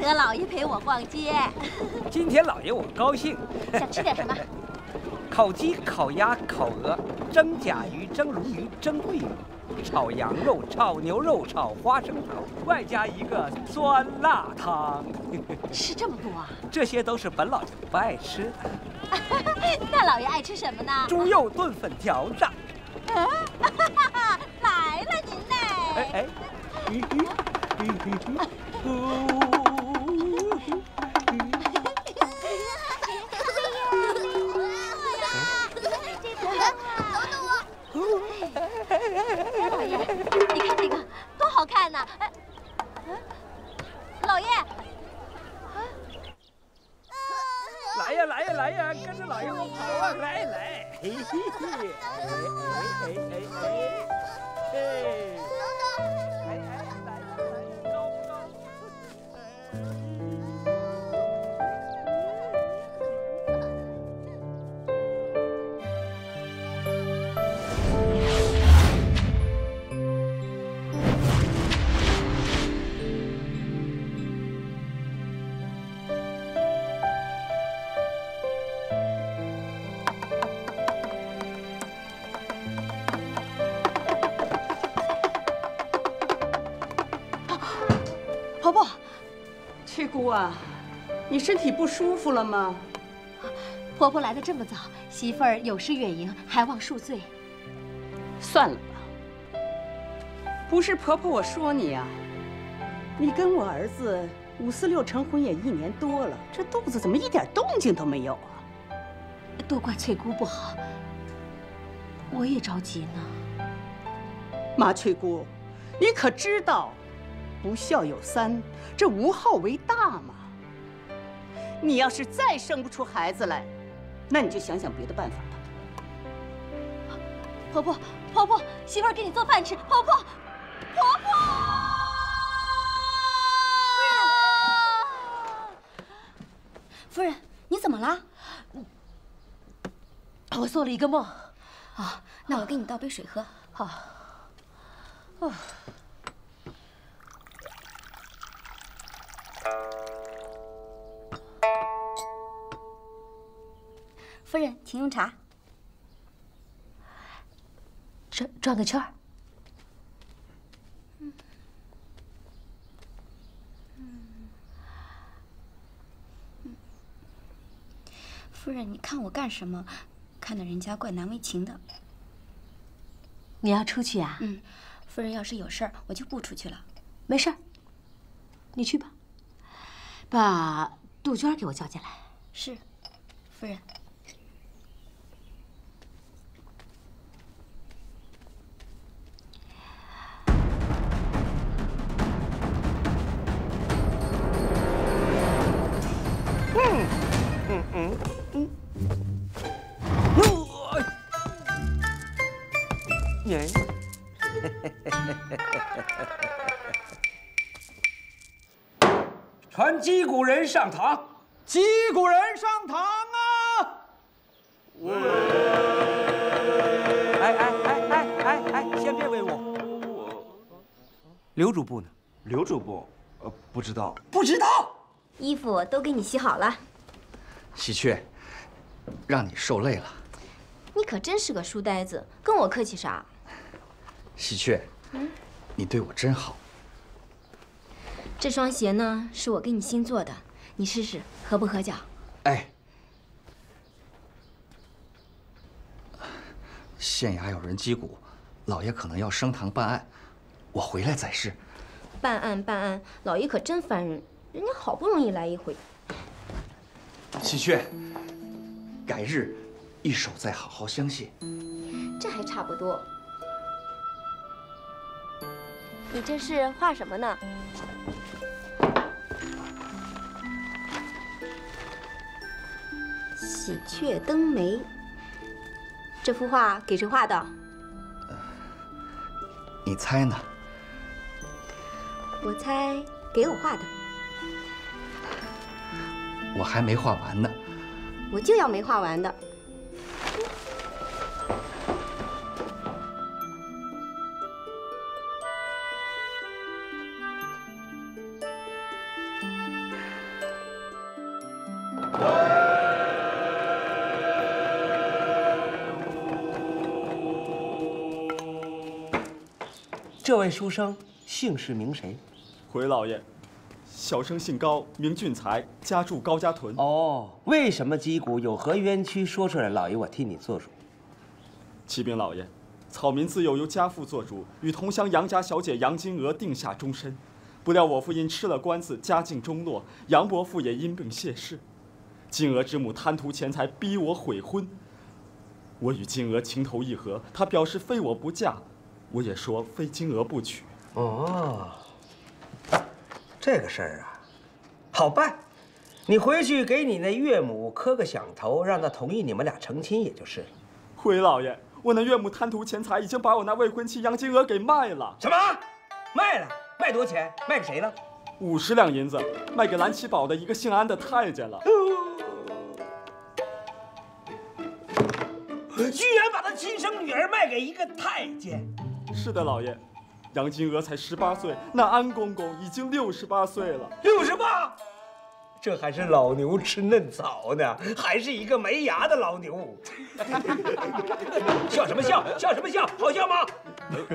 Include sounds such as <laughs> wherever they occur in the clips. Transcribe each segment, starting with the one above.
难得老爷陪我逛街。<laughs> 今天老爷我高兴。想吃点什么？<laughs> 烤鸡、烤鸭、烤鹅，蒸甲鱼、蒸鲈鱼、蒸桂鱼，炒羊肉、炒牛肉、炒花生糖，外加一个酸辣汤。<laughs> 吃这么多啊？这些都是本老爷不爱吃的。那老爷爱吃什么呢？猪肉炖粉条子。身体不舒服了吗？婆婆来的这么早，媳妇儿有失远迎，还望恕罪。算了吧，不是婆婆我说你啊，你跟我儿子五四六成婚也一年多了，这肚子怎么一点动静都没有啊？都怪翠姑不好，我也着急呢。妈，翠姑，你可知道？不孝有三，这无后为大嘛。你要是再生不出孩子来，那你就想想别的办法吧。婆婆，婆婆，媳妇儿给你做饭吃。婆婆，婆婆，夫人，你怎么了？我做了一个梦。啊，那我给你倒杯水喝。好。哦。夫人，请用茶。转转个圈儿。夫人，你看我干什么？看得人家怪难为情的。你要出去啊？嗯。夫人要是有事儿，我就不出去了。没事儿，你去吧。把杜鹃给我叫进来。是，夫人。<laughs> 传击鼓人上堂，击鼓人上堂啊！哎哎哎哎哎哎，先别威武。刘主簿呢？刘主簿，呃，不知道。不知道。衣服都给你洗好了。喜鹊，让你受累了。你可真是个书呆子，跟我客气啥？喜鹊，嗯你对我真好。这双鞋呢，是我给你新做的，你试试合不合脚？哎，县衙有人击鼓，老爷可能要升堂办案，我回来再试。办案办案，老爷可真烦人，人家好不容易来一回。喜鹊，改日一手再好好相谢。这还差不多。你这是画什么呢？喜鹊登梅。这幅画给谁画的？你猜呢？我猜给我画的。我还没画完呢。我就要没画完的。书生姓氏名谁？回老爷，小生姓高，名俊才，家住高家屯。哦，为什么击鼓？有何冤屈？说出来，老爷我替你做主。启禀老爷，草民自幼由家父做主，与同乡杨家小姐杨金娥定下终身。不料我父因吃了官司，家境中落，杨伯父也因病谢世。金娥之母贪图钱财，逼我悔婚。我与金娥情投意合，她表示非我不嫁，我也说非金娥不娶。哦，这个事儿啊，好办。你回去给你那岳母磕个响头，让她同意你们俩成亲，也就是了。回老爷，我那岳母贪图钱财，已经把我那未婚妻杨金娥给卖了。什么？卖了？卖多少钱？卖给谁了？五十两银子，卖给蓝旗堡的一个姓安的太监了。居然把他亲生女儿卖给一个太监！是的，老爷，杨金娥才十八岁，那安公公已经六十八岁了。六十八，这还是老牛吃嫩草呢，还是一个没牙的老牛。<laughs> 笑什么笑？笑什么笑？好笑吗？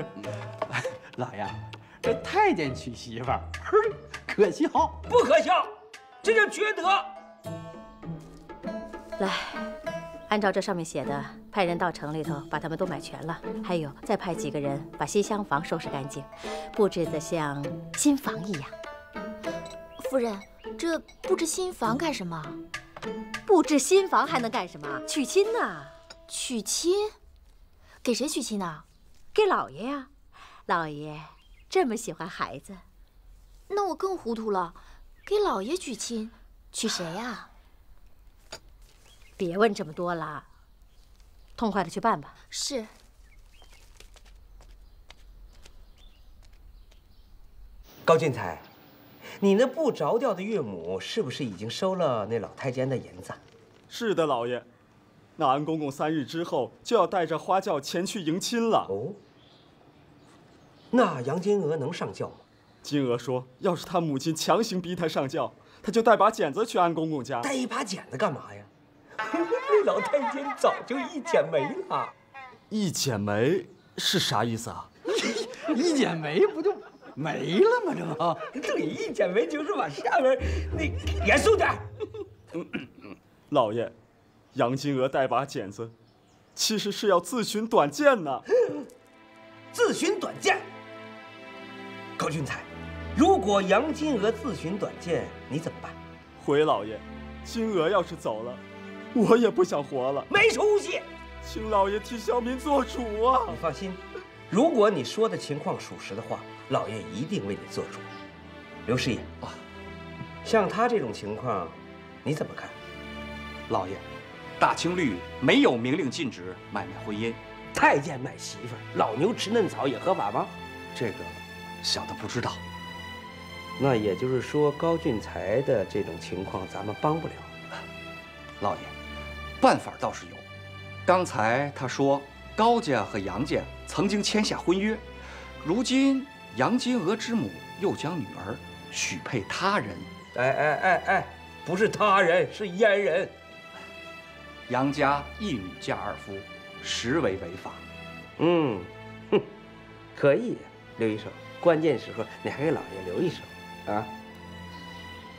<laughs> 老爷，这太监娶媳妇儿，可笑不可笑？这叫缺德。来，按照这上面写的，派人到城里头把他们都买全了，还有再派几个人把西厢房收拾干净，布置得像新房一样。夫人，这布置新房干什么？布置新房还能干什么？娶亲呐！娶亲？给谁娶亲呢？给老爷呀！老爷这么喜欢孩子，那我更糊涂了。给老爷娶亲，娶谁呀？别问这么多了，痛快的去办吧。是。高俊才，你那不着调的岳母是不是已经收了那老太监的银子？是的，老爷。那安公公三日之后就要带着花轿前去迎亲了。哦。那杨金娥能上轿吗？金娥说，要是她母亲强行逼她上轿，她就带把剪子去安公公家。带一把剪子干嘛呀？那 <laughs> 老太监早就一剪没了。一剪梅是啥意思啊？<laughs> 一剪梅不就没了吗？这不，对，一剪梅就是往下边那严肃点。老爷，杨金娥带把剪子，其实是要自寻短见呢。<laughs> 自寻短见。高俊才，如果杨金娥自寻短见，你怎么办？回老爷，金娥要是走了，我也不想活了。没出息！请老爷替小民做主啊！你放心，如果你说的情况属实的话，老爷一定为你做主。刘师爷啊，像他这种情况，你怎么看？老爷，大清律没有明令禁止买卖婚姻。太监买媳妇儿，老牛吃嫩草也合法吗？这个。小的不知道，那也就是说，高俊才的这种情况咱们帮不了。老爷，办法倒是有。刚才他说高家和杨家曾经签下婚约，如今杨金娥之母又将女儿许配他人。哎哎哎哎，不是他人，是阉人。杨家一女嫁二夫，实为违法。嗯，哼，可以，刘一手。关键时候你还给老爷留一手，啊！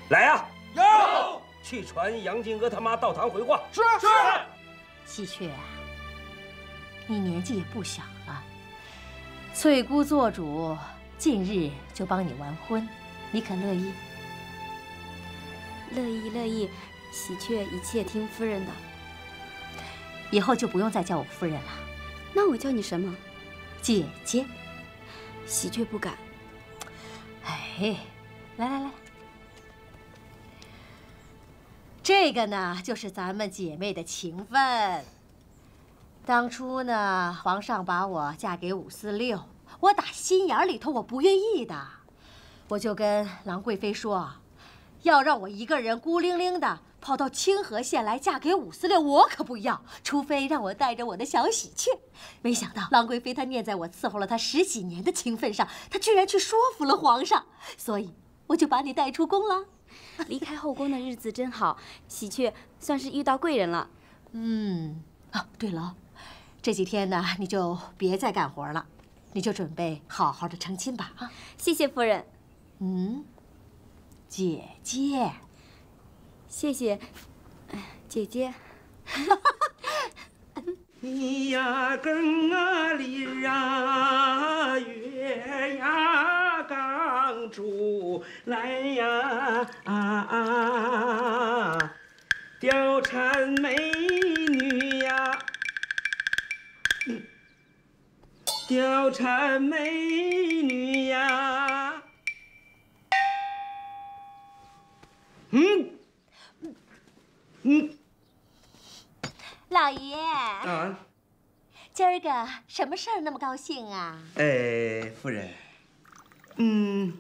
来呀，有，去传杨金娥他妈到堂回话。是是。喜鹊啊，你年纪也不小了，翠姑做主，近日就帮你完婚，你可乐意？乐意乐意，喜鹊一切听夫人的。以后就不用再叫我夫人了。那我叫你什么？姐姐。喜鹊不敢。哎，来来来，这个呢，就是咱们姐妹的情分。当初呢，皇上把我嫁给五四六，我打心眼里头我不愿意的，我就跟郎贵妃说，要让我一个人孤零零的。跑到清河县来嫁给五四六，我可不要，除非让我带着我的小喜鹊。没想到郎贵妃她念在我伺候了她十几年的情分上，她居然去说服了皇上，所以我就把你带出宫了。离开后宫的日子真好，喜鹊算是遇到贵人了。嗯，哦，对了，这几天呢你就别再干活了，你就准备好好的成亲吧啊！谢谢夫人。嗯，姐姐，谢谢，姐姐。<laughs> 你呀根啊里呀月呀刚出来呀啊啊，貂蝉美女呀，貂蝉美女呀，老爷，啊，今儿个什么事儿那么高兴啊？哎，夫人，嗯，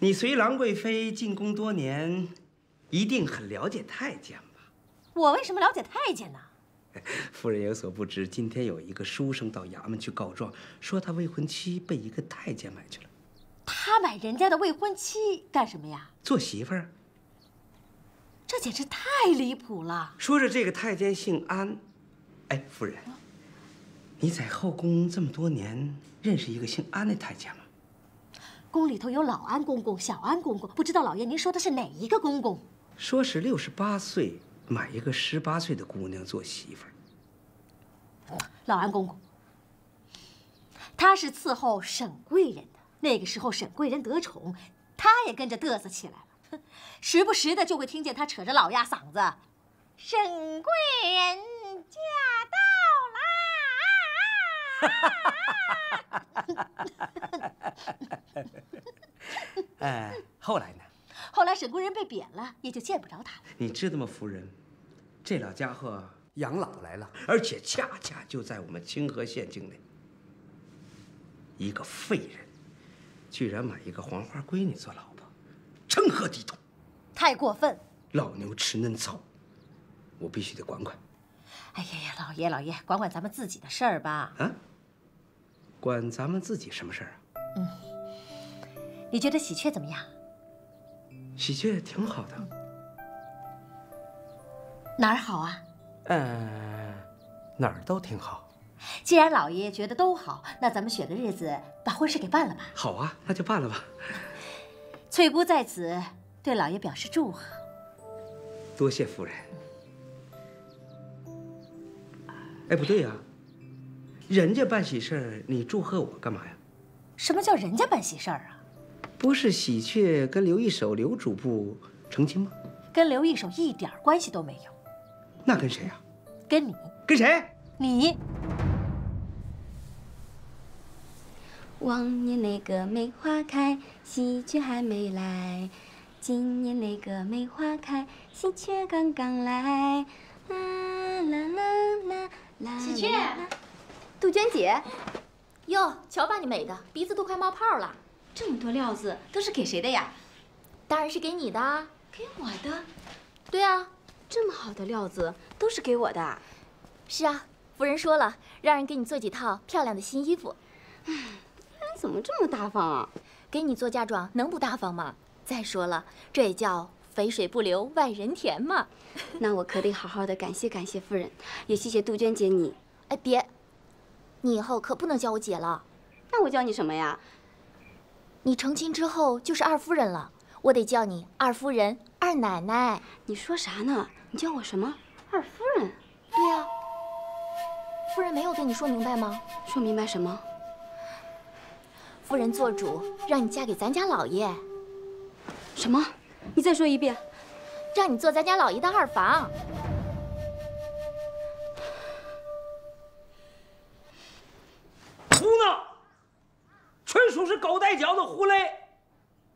你随兰贵妃进宫多年，一定很了解太监吧？我为什么了解太监呢？<laughs> 夫人有所不知，今天有一个书生到衙门去告状，说他未婚妻被一个太监买去了。他买人家的未婚妻干什么呀？做媳妇儿。这简直太离谱了！说着，这个太监姓安。哎，夫人，你在后宫这么多年，认识一个姓安的太监吗？宫里头有老安公公、小安公公，不知道老爷您说的是哪一个公公？说是六十八岁买一个十八岁的姑娘做媳妇儿。老安公公，他是伺候沈贵人的。那个时候沈贵人得宠，他也跟着嘚瑟起来了。<laughs> 时不时的就会听见他扯着老鸭嗓子：“沈贵人驾到啦！”哎，后来呢？后来沈贵人被贬了，也就见不着他了。你知道吗，夫人？这老家伙养老来了，而且恰恰就在我们清河县境内。一个废人，居然买一个黄花闺女做老婆，成何体统？太过分！老牛吃嫩草，我必须得管管。哎呀呀，老爷老爷，管管咱们自己的事儿吧。啊？管咱们自己什么事儿啊？嗯。你觉得喜鹊怎么样？喜鹊挺好的。哪儿好啊？呃，哪儿都挺好。既然老爷觉得都好，那咱们选个日子把婚事给办了吧。好啊，那就办了吧。翠姑在此。对老爷表示祝贺，多谢夫人。哎，不对呀，人家办喜事儿你祝贺我干嘛呀？什么叫人家办喜事儿啊？不是喜鹊跟刘一手刘主簿成亲吗？跟刘一手一点关系都没有。那跟谁呀？跟你。跟谁？你。往年那个梅花开，喜鹊还没来。今年那个梅花开，喜鹊刚刚来。啦啦啦啦啦！喜鹊，杜鹃姐，哟，瞧把你美的，鼻子都快冒泡了。这么多料子都是给谁的呀？当然是给你的。给我的？对啊，这么好的料子都是给我的。是啊，夫人说了，让人给你做几套漂亮的新衣服。夫人怎么这么大方啊？给你做嫁妆能不大方吗？再说了，这也叫肥水不流外人田嘛。<laughs> 那我可得好好的感谢感谢夫人，也谢谢杜鹃姐你。哎，别，你以后可不能叫我姐了。那我叫你什么呀？你成亲之后就是二夫人了，我得叫你二夫人、二奶奶。你说啥呢？你叫我什么？二夫人？对呀。夫人没有跟你说明白吗？说明白什么？夫人做主，让你嫁给咱家老爷。什么？你再说一遍，让你做咱家老爷的二房。胡闹！纯属是狗带脚的胡来，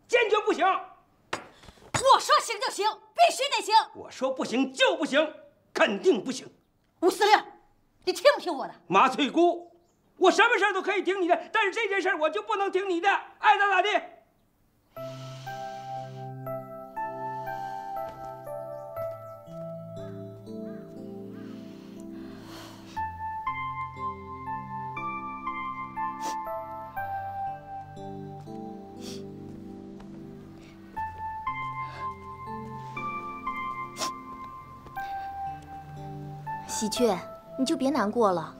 坚决不行。我说行就行，必须得行。我说不行就不行，肯定不行。吴司令，你听不听我的？麻翠姑，我什么事都可以听你的，但是这件事我就不能听你的，爱咋咋地。喜鹊，你就别难过了。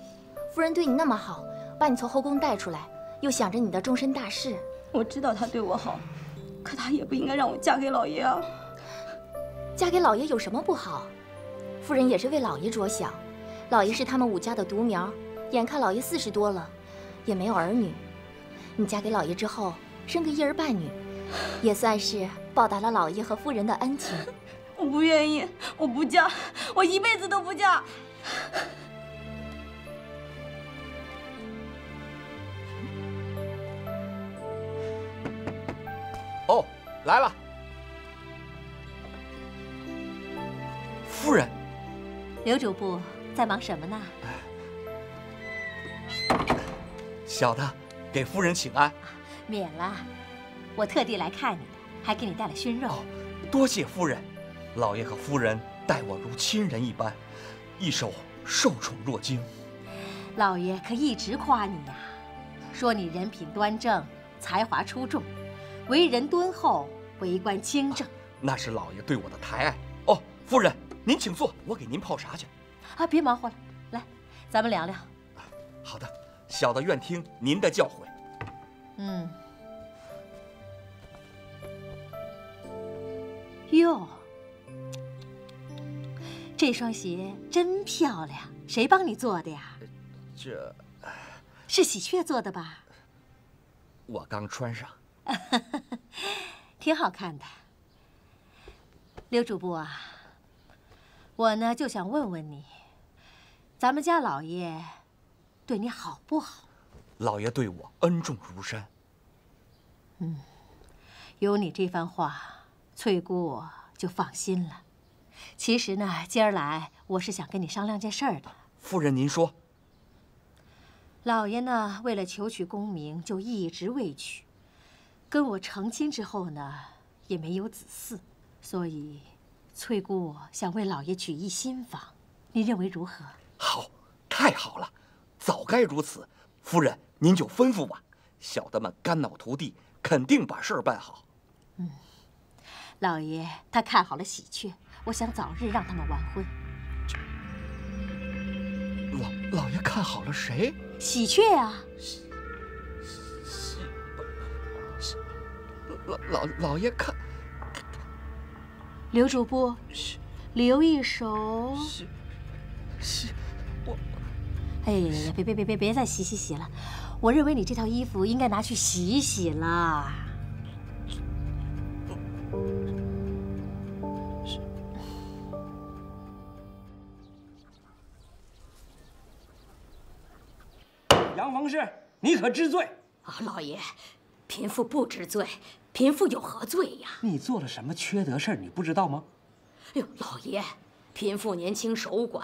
夫人对你那么好，把你从后宫带出来，又想着你的终身大事。我知道他对我好，可他也不应该让我嫁给老爷啊。嫁给老爷有什么不好？夫人也是为老爷着想。老爷是他们武家的独苗，眼看老爷四十多了，也没有儿女。你嫁给老爷之后，生个一儿半女，也算是报答了老爷和夫人的恩情。<laughs> 我不愿意，我不嫁，我一辈子都不嫁。哦，来了，夫人。刘主簿在忙什么呢？小的给夫人请安。免了，我特地来看你的，还给你带了熏肉。多谢夫人，老爷和夫人待我如亲人一般，一手受宠若惊。老爷可一直夸你呀，说你人品端正，才华出众，为人敦厚，为官清正。那是老爷对我的抬爱。哦，夫人，您请坐，我给您泡茶去。啊，别忙活了，来，咱们聊聊。好的，小的愿听您的教诲。嗯。哟，这双鞋真漂亮，谁帮你做的呀？这，是喜鹊做的吧？我刚穿上，<laughs> 挺好看的。刘主簿啊，我呢就想问问你，咱们家老爷对你好不好？老爷对我恩重如山。嗯，有你这番话，翠姑就放心了。其实呢，今儿来我是想跟你商量件事儿的。夫人，您说。老爷呢，为了求取功名，就一直未娶。跟我成亲之后呢，也没有子嗣，所以翠姑想为老爷娶一新房，您认为如何？好，太好了，早该如此。夫人，您就吩咐吧，小的们肝脑涂地，肯定把事儿办好。嗯，老爷他看好了喜鹊，我想早日让他们完婚。老老爷看好了谁？喜鹊啊！老老老爷看。刘主簿，留一手。是是我。哎呀，别别别别别再洗洗洗了！我认为你这套衣服应该拿去洗一洗了。杨冯氏，你可知罪？啊，老爷，贫妇不知罪，贫妇有何罪呀？你做了什么缺德事儿？你不知道吗？哎呦，老爷，贫妇年轻守寡，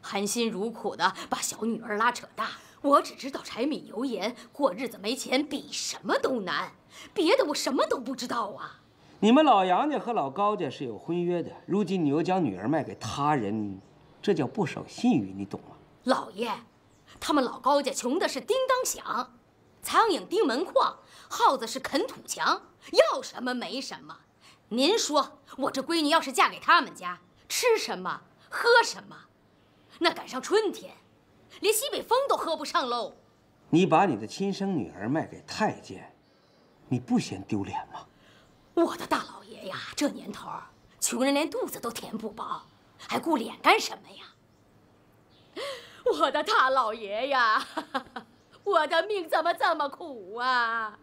含辛茹苦的把小女儿拉扯大，我只知道柴米油盐，过日子没钱比什么都难，别的我什么都不知道啊。你们老杨家和老高家是有婚约的，如今你又将女儿卖给他人，这叫不守信誉，你懂吗？老爷。他们老高家穷的是叮当响，苍蝇叮门框，耗子是啃土墙，要什么没什么。您说我这闺女要是嫁给他们家，吃什么喝什么？那赶上春天，连西北风都喝不上喽。你把你的亲生女儿卖给太监，你不嫌丢脸吗？我的大老爷呀，这年头，穷人连肚子都填不饱，还顾脸干什么呀？<laughs> 我的大老爷呀，<laughs> 我的命怎么这么苦啊！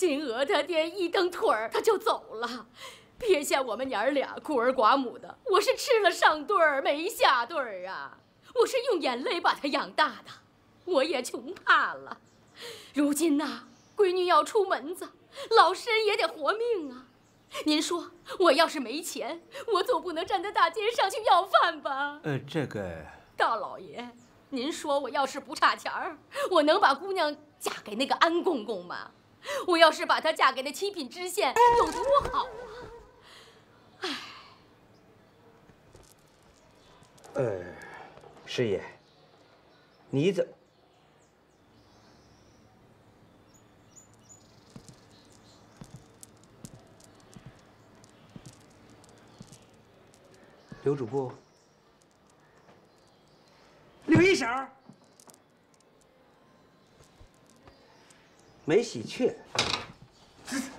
金娥她爹一蹬腿儿他就走了，撇下我们娘儿俩孤儿寡母的。我是吃了上顿儿没下顿儿啊！我是用眼泪把她养大的，我也穷怕了。如今呐，闺女要出门子，老身也得活命啊！您说我要是没钱，我总不能站在大街上去要饭吧？呃，这个。大老爷，您说我要是不差钱儿，我能把姑娘嫁给那个安公公吗？<laughs> 我要是把她嫁给那七品知县，有多好啊！哎，呃，师爷，你怎？刘主簿。刘一婶儿，没喜鹊，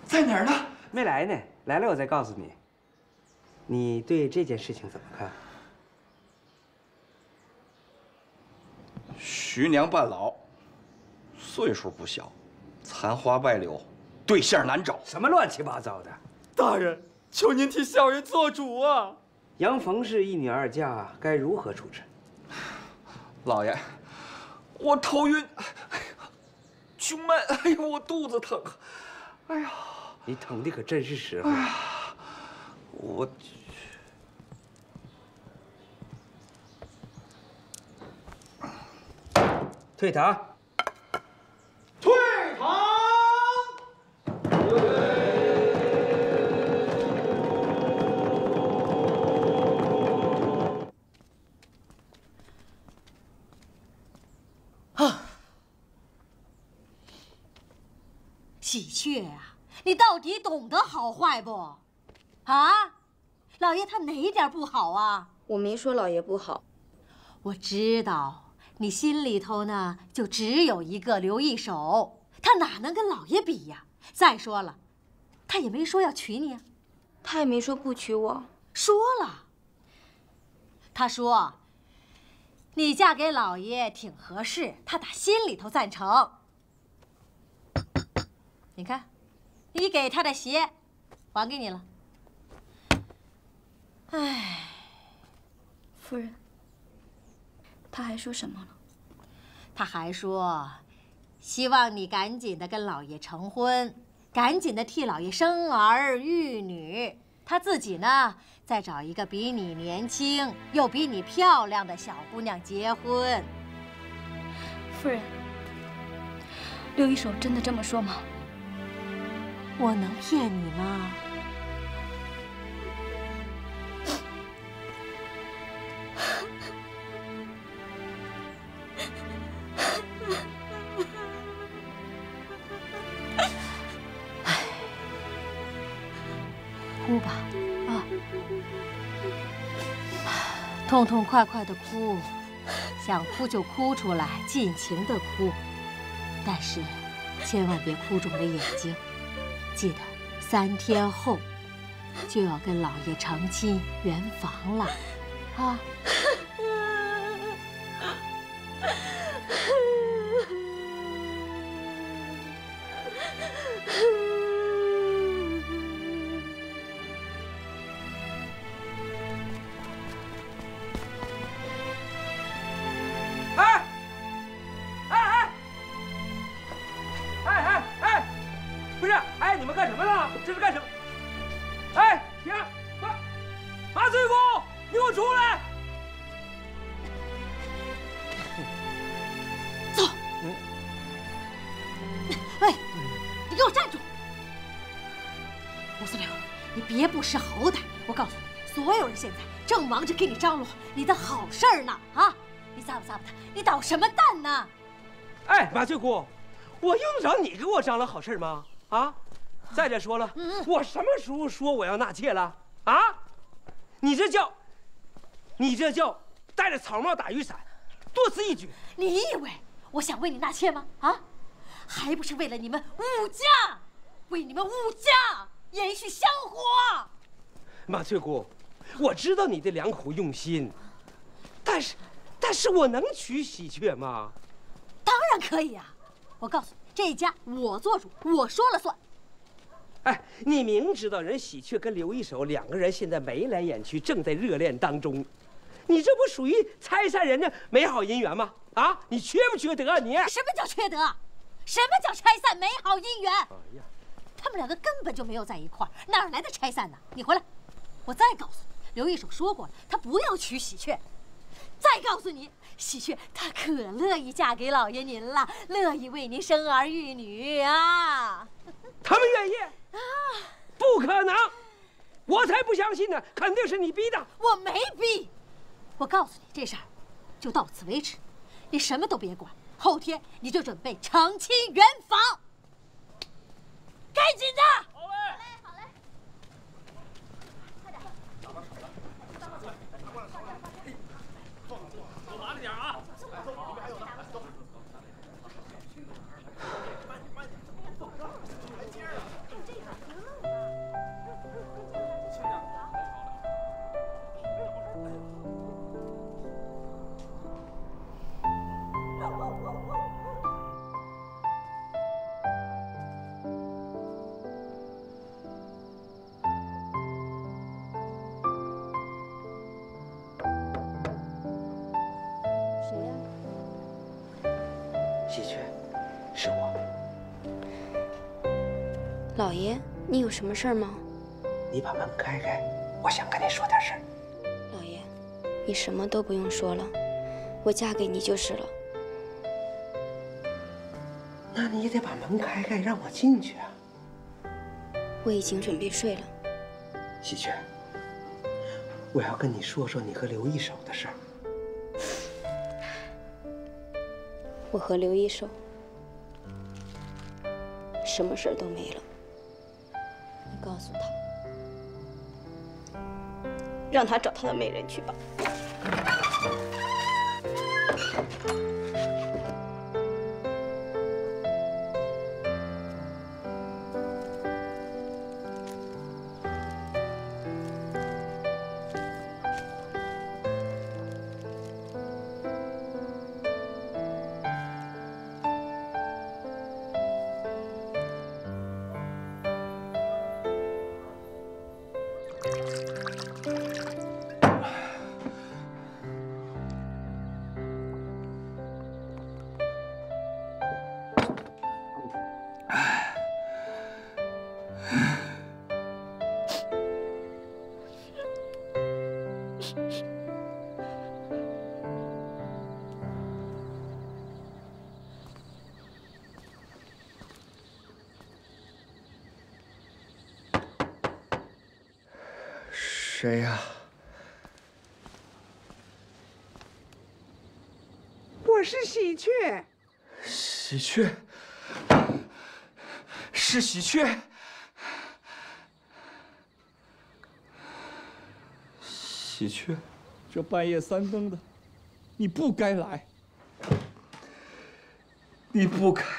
在哪儿呢？没来呢，来了我再告诉你。你对这件事情怎么看？徐娘半老，岁数不小，残花败柳，对象难找。什么乱七八糟的！大人，求您替小人做主啊！杨逢氏一女二嫁，该如何处置？老爷，我头晕，胸闷，<laughs> 哎呦，我肚子疼，哎呀，你疼的可真是时候。我退堂。喜鹊啊，你到底懂得好坏不？啊，老爷他哪点不好啊？我没说老爷不好。我知道你心里头呢，就只有一个刘一手，他哪能跟老爷比呀？再说了，他也没说要娶你啊。他也没说不娶我。说了。他说，你嫁给老爷挺合适，他打心里头赞成。你看，你给他的鞋，还给你了。唉，夫人，他还说什么了？他还说，希望你赶紧的跟老爷成婚，赶紧的替老爷生儿育女。他自己呢，再找一个比你年轻又比你漂亮的小姑娘结婚。夫人，刘一手真的这么说吗？我能骗你吗？唉，哭吧，啊，痛痛快快的哭，想哭就哭出来，尽情的哭，但是千万别哭肿了眼睛。记得三天后就要跟老爷成亲圆房了，啊！张罗你的好事儿呢！啊，你咋不咋不他，你捣什么蛋呢？哎，马翠姑，我用得着你给我张罗好事吗？啊！再者说了，我什么时候说我要纳妾了？啊！你这叫，你这叫戴着草帽打雨伞，多此一举。你以为我想为你纳妾吗？啊，还不是为了你们武家，为你们武家延续香火。马翠姑，我知道你的良苦用心，但是，但是我能娶喜鹊吗？当然可以啊！我告诉你，这家我做主，我说了算。哎，你明知道人喜鹊跟刘一手两个人现在眉来眼去，正在热恋当中，你这不属于拆散人家美好姻缘吗？啊，你缺不缺德啊你？什么叫缺德？什么叫拆散美好姻缘？哎呀，他们两个根本就没有在一块儿，哪来的拆散呢？你回来，我再告诉你，刘一手说过了，他不要娶喜鹊。再告诉你，喜鹊她可乐意嫁给老爷您了，乐意为您生儿育女啊。<laughs> 他们愿意啊？不可能，我才不相信呢！肯定是你逼的。我没逼。我告诉你，这事儿就到此为止，你什么都别管。后天你就准备成亲圆房，赶紧的。么事儿吗？你把门开开，我想跟你说点事儿。老爷，你什么都不用说了，我嫁给你就是了。那你也得把门开开，让我进去啊。我已经准备睡了。喜鹊，我要跟你说说你和刘一手的事儿。我和刘一手什么事儿都没了。让他找他的美人去吧。谁呀？我是喜鹊。喜鹊，是喜鹊。喜鹊，这半夜三更的，你不该来。你不该来。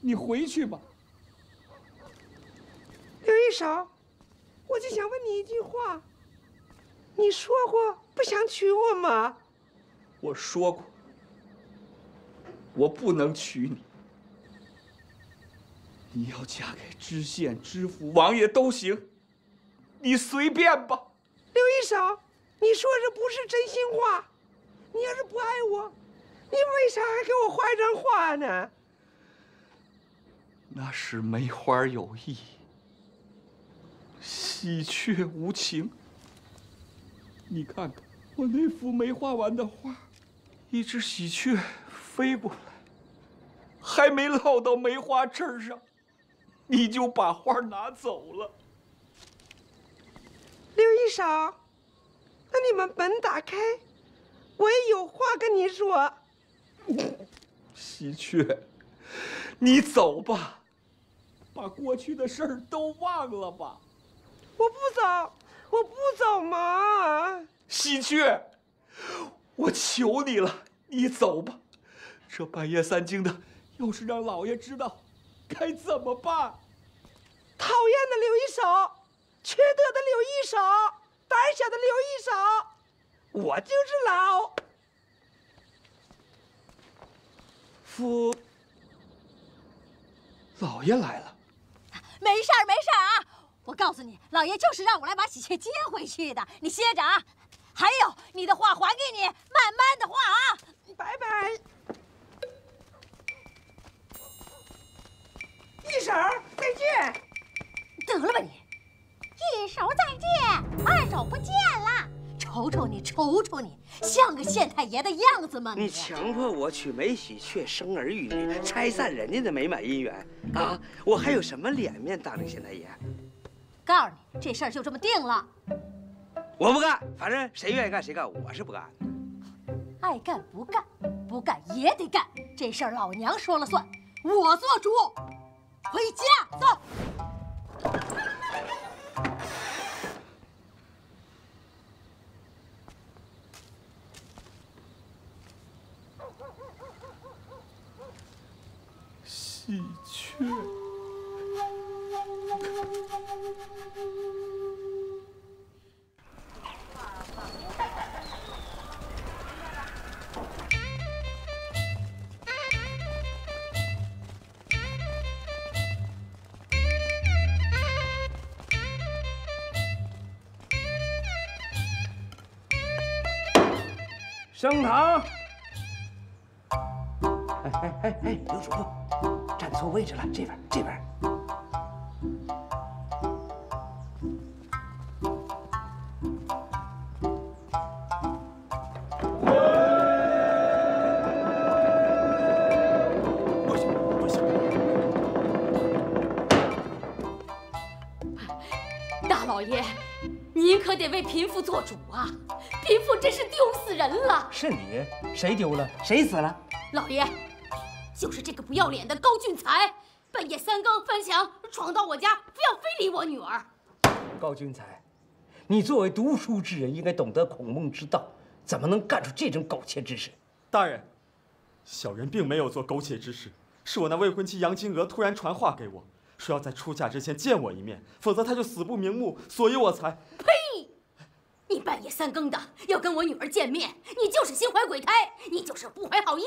你回去吧。刘一手。你一句话，你说过不想娶我吗？我说过，我不能娶你。你要嫁给知县、知府、王爷都行，你随便吧。刘一手，你说这不是真心话。你要是不爱我，你为啥还给我画一张画呢？那是梅花有意。喜鹊无情，你看看我那幅没画完的画，一只喜鹊飞过来，还没落到梅花枝上，你就把画拿走了。刘一手，那你们门打开，我也有话跟你说。喜鹊，你走吧，把过去的事儿都忘了吧。我不走，我不走嘛！喜鹊，我求你了，你走吧。这半夜三更的，要是让老爷知道，该怎么办？讨厌的留一手，缺德的留一手，胆小的留一手，我就是老夫。老爷来了，没事儿，没事儿啊。我告诉你，老爷就是让我来把喜鹊接回去的。你歇着啊！还有，你的画还给你，慢慢的画啊！拜拜，一手再见。得了吧你！一手再见，二手不见了。瞅瞅你，瞅瞅你，像个县太爷的样子吗？你强迫我娶梅喜鹊，生儿育女，拆散人家的美满姻缘啊！我还有什么脸面当这个县太爷？告诉你，这事儿就这么定了。我不干，反正谁愿意干谁干，我是不干。爱干不干，不干也得干。这事儿老娘说了算，我做主。回家走。喜鹊。升堂！哎哎哎哎，刘主簿，站错位置了，这边，这边。不行，不行！大老爷，您可得为贫妇做主啊！真是丢死人了。是你，谁丢了？谁死了？老爷，就是这个不要脸的高俊才，半夜三更翻墙闯到我家，非要非礼我女儿。高俊才，你作为读书之人，应该懂得孔孟之道，怎么能干出这种苟且之事？大人，小人并没有做苟且之事，是我那未婚妻杨金娥突然传话给我，说要在出嫁之前见我一面，否则她就死不瞑目，所以我才……呸！你半夜三更的要跟我女儿见面，你就是心怀鬼胎，你就是不怀好意。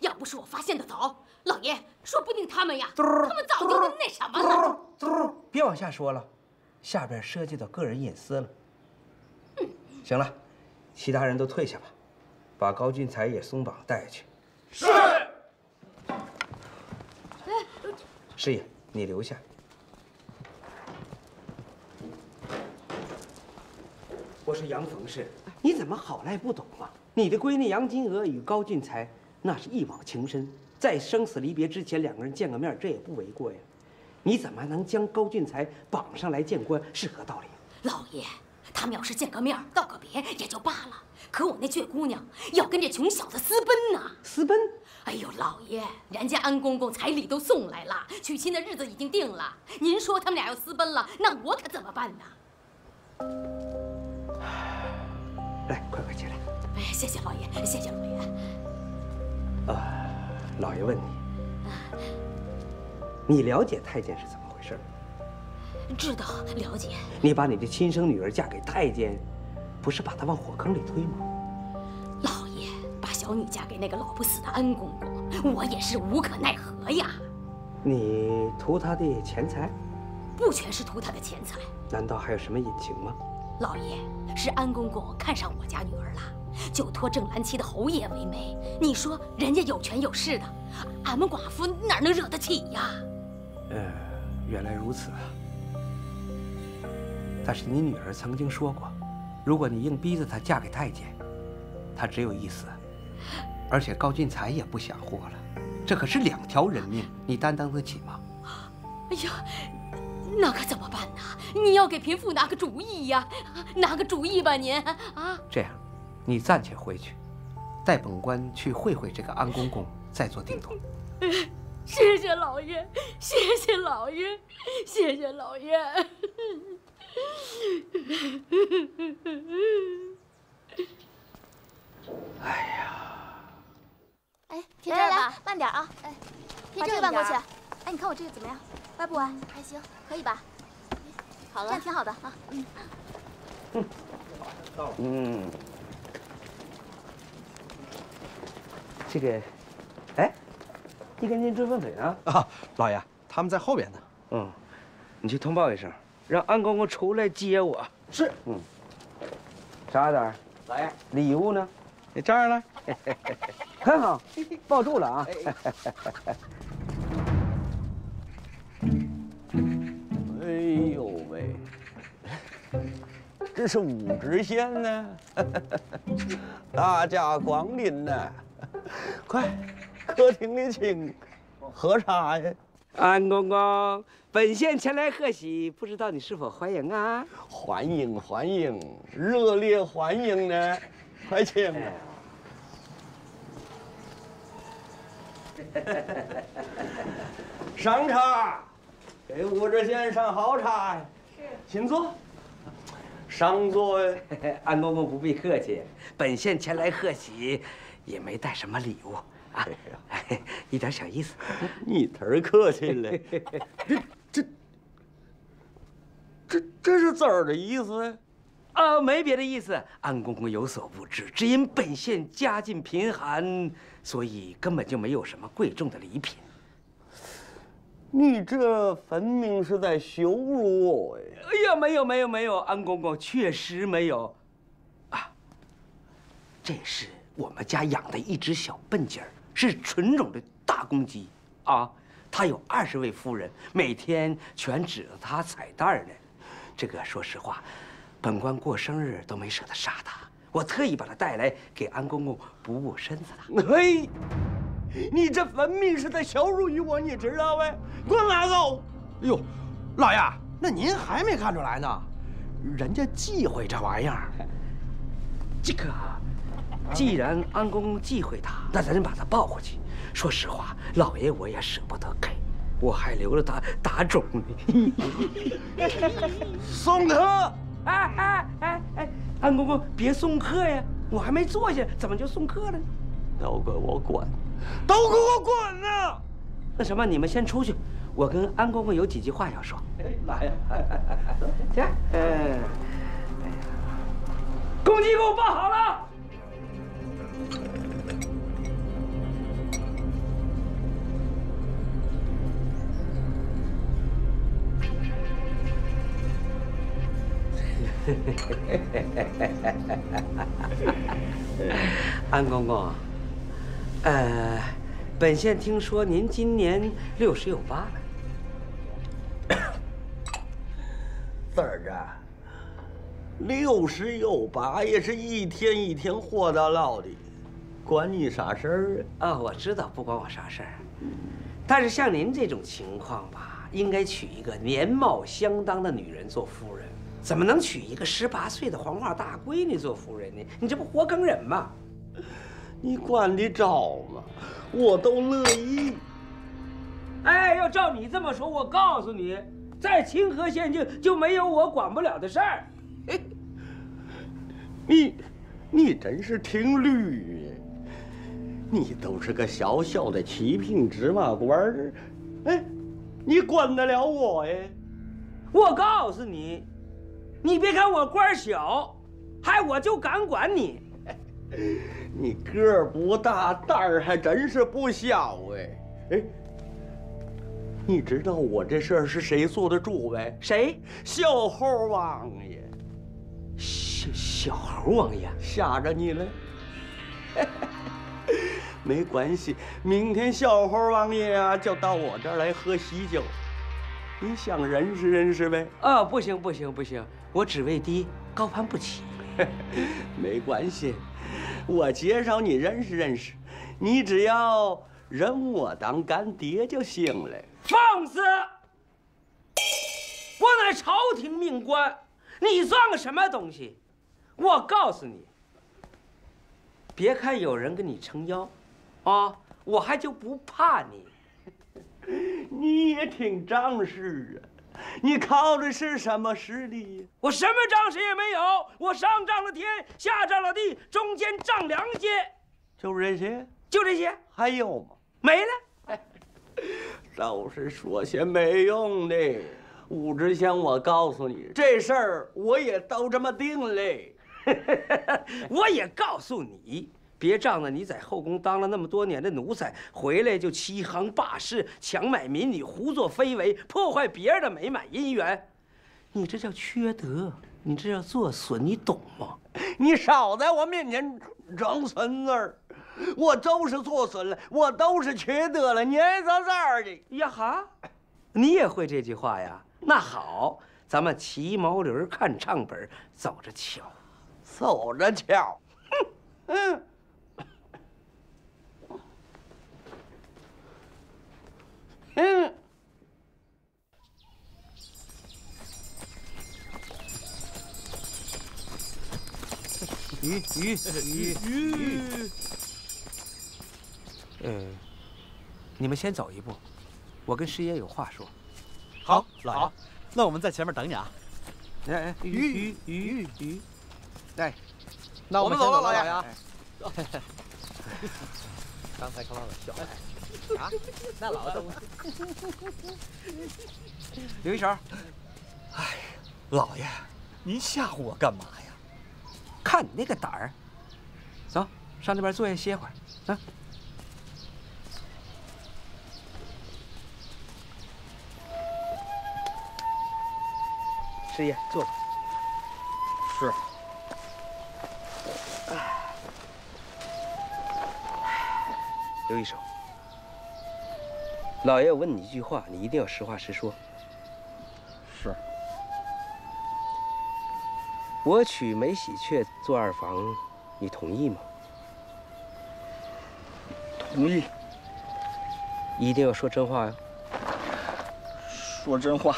要不是我发现的早，老爷说不定他们呀，他们早就那什么了。别往下说了，下边涉及到个人隐私了。行了，其他人都退下吧，把高俊才也松绑带下去。是。师爷，你留下。我是杨冯氏，你怎么好赖不懂啊？你的闺女杨金娥与高俊才那是一往情深，在生死离别之前，两个人见个面，这也不为过呀。你怎么能将高俊才绑上来见官？是何道理？老爷，他们要是见个面，道个别也就罢了，可我那倔姑娘要跟这穷小子私奔呐！私奔？哎呦，老爷，人家安公公彩礼都送来了，娶亲的日子已经定了。您说他们俩要私奔了，那我可怎么办呢？来，快快起来！哎，谢谢老爷，谢谢老爷。啊，老爷问你，你了解太监是怎么回事吗？知道，了解。你把你的亲生女儿嫁给太监，不是把她往火坑里推吗？老爷，把小女嫁给那个老不死的安公公，我也是无可奈何呀。你图他的钱财？不全是图他的钱财。难道还有什么隐情吗？老爷，是安公公看上我家女儿了，就托郑兰旗的侯爷为媒。你说人家有权有势的，俺们寡妇哪能惹得起呀？呃，原来如此啊。但是你女儿曾经说过，如果你硬逼着她嫁给太监，她只有一死。而且高俊才也不想活了，这可是两条人命，你担当得起吗？哎呀！那可怎么办呢？你要给贫妇拿个主意呀，拿个主意吧，您啊！这样，你暂且回去，带本官去会会这个安公公，再做定夺。<laughs> 谢谢老爷，谢谢老爷，谢谢老爷。<laughs> 哎呀！哎，贴这儿吧，慢点啊！哎，贴这个搬过去。哎，你看我这个怎么样？歪不歪？还行，可以吧？好了，这样挺好的啊。嗯。嗯。嗯。这个，哎，一根筋追问腿呢？啊，老爷，他们在后边呢。嗯，你去通报一声，让安公公出来接我。是。嗯。啥子？老爷，礼物呢？这儿呢。<laughs> 很好，抱住了啊。哎呦喂，这是武知县呢，<laughs> 大驾光临呢，<laughs> 快，客厅里请，喝茶呀。安公公，本县前来贺喜，不知道你是否欢迎啊？欢迎欢迎，热烈欢迎呢，快请。<laughs> 上茶。给武知县上好茶呀！是，请坐。上座。安公公不必客气，本县前来贺喜，也没带什么礼物啊，<laughs> 一点小意思。你忒客气了。<laughs> 这这这这是怎儿的意思？啊，没别的意思。安公公有所不知，只因本县家境贫寒，所以根本就没有什么贵重的礼品。你这分明是在羞辱我呀！哎呀，没有没有没有，安公公确实没有。啊，这是我们家养的一只小笨鸡儿，是纯种的大公鸡啊。它有二十位夫人，每天全指着它彩蛋呢。这个说实话，本官过生日都没舍得杀它，我特意把它带来给安公公补补身子的。嘿。你这分明是在羞辱于我，你知道呗？给我拿走！哎呦，老爷，那您还没看出来呢？人家忌讳这玩意儿。这个，既然安公公忌讳他，那咱就把他抱回去。说实话，老爷我也舍不得给，我还留着他打种呢。<laughs> 送客！哎哎哎哎，安公公别送客呀！我还没坐下，怎么就送客了呢？都归我滚！都给我滚呐！那什么，你们先出去，我跟安公公有几句话要说。哎，来呀！去，嗯，公鸡给我抱好了。<laughs> 安公公，呃，本县听说您今年六十有八了。<coughs> 四儿子，六十有八也是一天一天活到老的，关你啥事儿啊？啊，我知道不关我啥事儿，但是像您这种情况吧，应该娶一个年貌相当的女人做夫人。怎么能娶一个十八岁的黄花大闺女做夫人呢？你这不活梗人吗？你管得着吗？我都乐意。哎，要照你这么说，我告诉你，在清河县境就没有我管不了的事儿。你，你真是挺绿呀！你都是个小小的七品芝麻官儿，哎，你管得了我呀？我告诉你。你别看我官小，还我就敢管你。<laughs> 你个儿不大，胆儿还真是不小哎。哎，你知道我这事儿是谁做的主呗？谁？小猴王爷。小小猴王爷吓着你了？<laughs> 没关系，明天小猴王爷啊就到我这儿来喝喜酒，你想认识认识呗？啊，不行不行不行。我职位低，高攀不起。<laughs> 没关系，<laughs> 我介绍你认识认识，你只要认我当干爹就行了。放肆！我乃朝廷命官，你算个什么东西？我告诉你，别看有人跟你撑腰，啊，我还就不怕你。<laughs> 你也挺仗势啊！<laughs> 你靠的是什么实力？我什么仗势也没有，我上仗了天，下仗了地，中间仗良心，就这些，就这些，还有吗？没了，都是说些没用的。武知县，我告诉你，这事儿我也都这么定嘞。<laughs> 我也告诉你。别仗着你在后宫当了那么多年的奴才，回来就欺行霸市、强买民女、胡作非为、破坏别人的美满姻缘，你这叫缺德，你这叫做损，你懂吗？你少在我面前装孙子儿，我都是做损了，我都是缺德了，你爱咋咋的。呀哈，你也会这句话呀？那好，咱们骑毛驴看唱本，走着瞧，走着瞧。哼，嗯。嗯，鱼鱼鱼鱼。嗯，你们先走一步，我跟师爷有话说。好，老爷，那我们在前面等你啊。哎哎，鱼鱼鱼鱼。哎，那我们走了，老爷。刚才可老笑。啊，那老东西。<laughs> 刘一手，哎，老爷，您吓唬我干嘛呀？看你那个胆儿，走上那边坐下歇会儿。啊。师爷，坐。是。刘一手。老爷，我问你一句话，你一定要实话实说。是。我娶梅喜鹊做二房，你同意吗？同意。一定要说真话呀。说真话。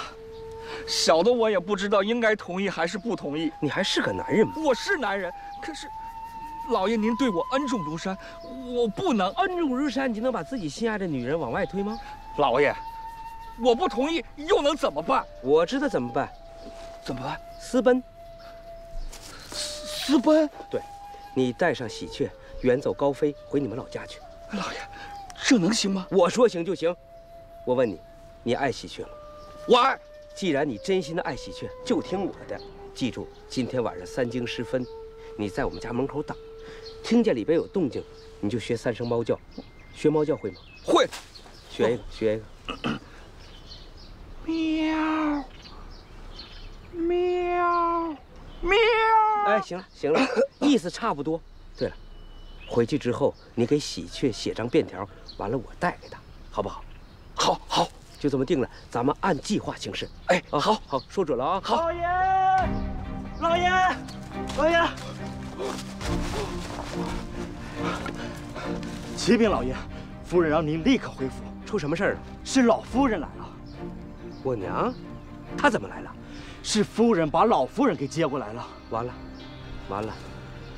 小的我也不知道应该同意还是不同意。你还是个男人吗？我是男人，可是，老爷您对我恩重如山，我不能恩重如山，你就能把自己心爱的女人往外推吗？老爷，我不同意又能怎么办？我知道怎么办，怎么办？私奔。私奔？对，你带上喜鹊，远走高飞，回你们老家去。老爷，这能行吗？我说行就行。我问你，你爱喜鹊吗？我爱。既然你真心的爱喜鹊，就听我的。记住，今天晚上三更时分，你在我们家门口等，听见里边有动静，你就学三声猫叫。学猫叫会吗？会。学一个，学一个。喵，喵，喵。哎，行了，行了，<coughs> 意思差不多。对了，回去之后你给喜鹊写张便条，完了我带给他，好不好？好，好。就这么定了，咱们按计划行事。哎，好好说准了啊！好。老爷，老爷，老爷，启禀老爷，夫人让您立刻回府。出什么事儿了？是老夫人来了。我娘，她怎么来了？是夫人把老夫人给接过来了。完了，完了，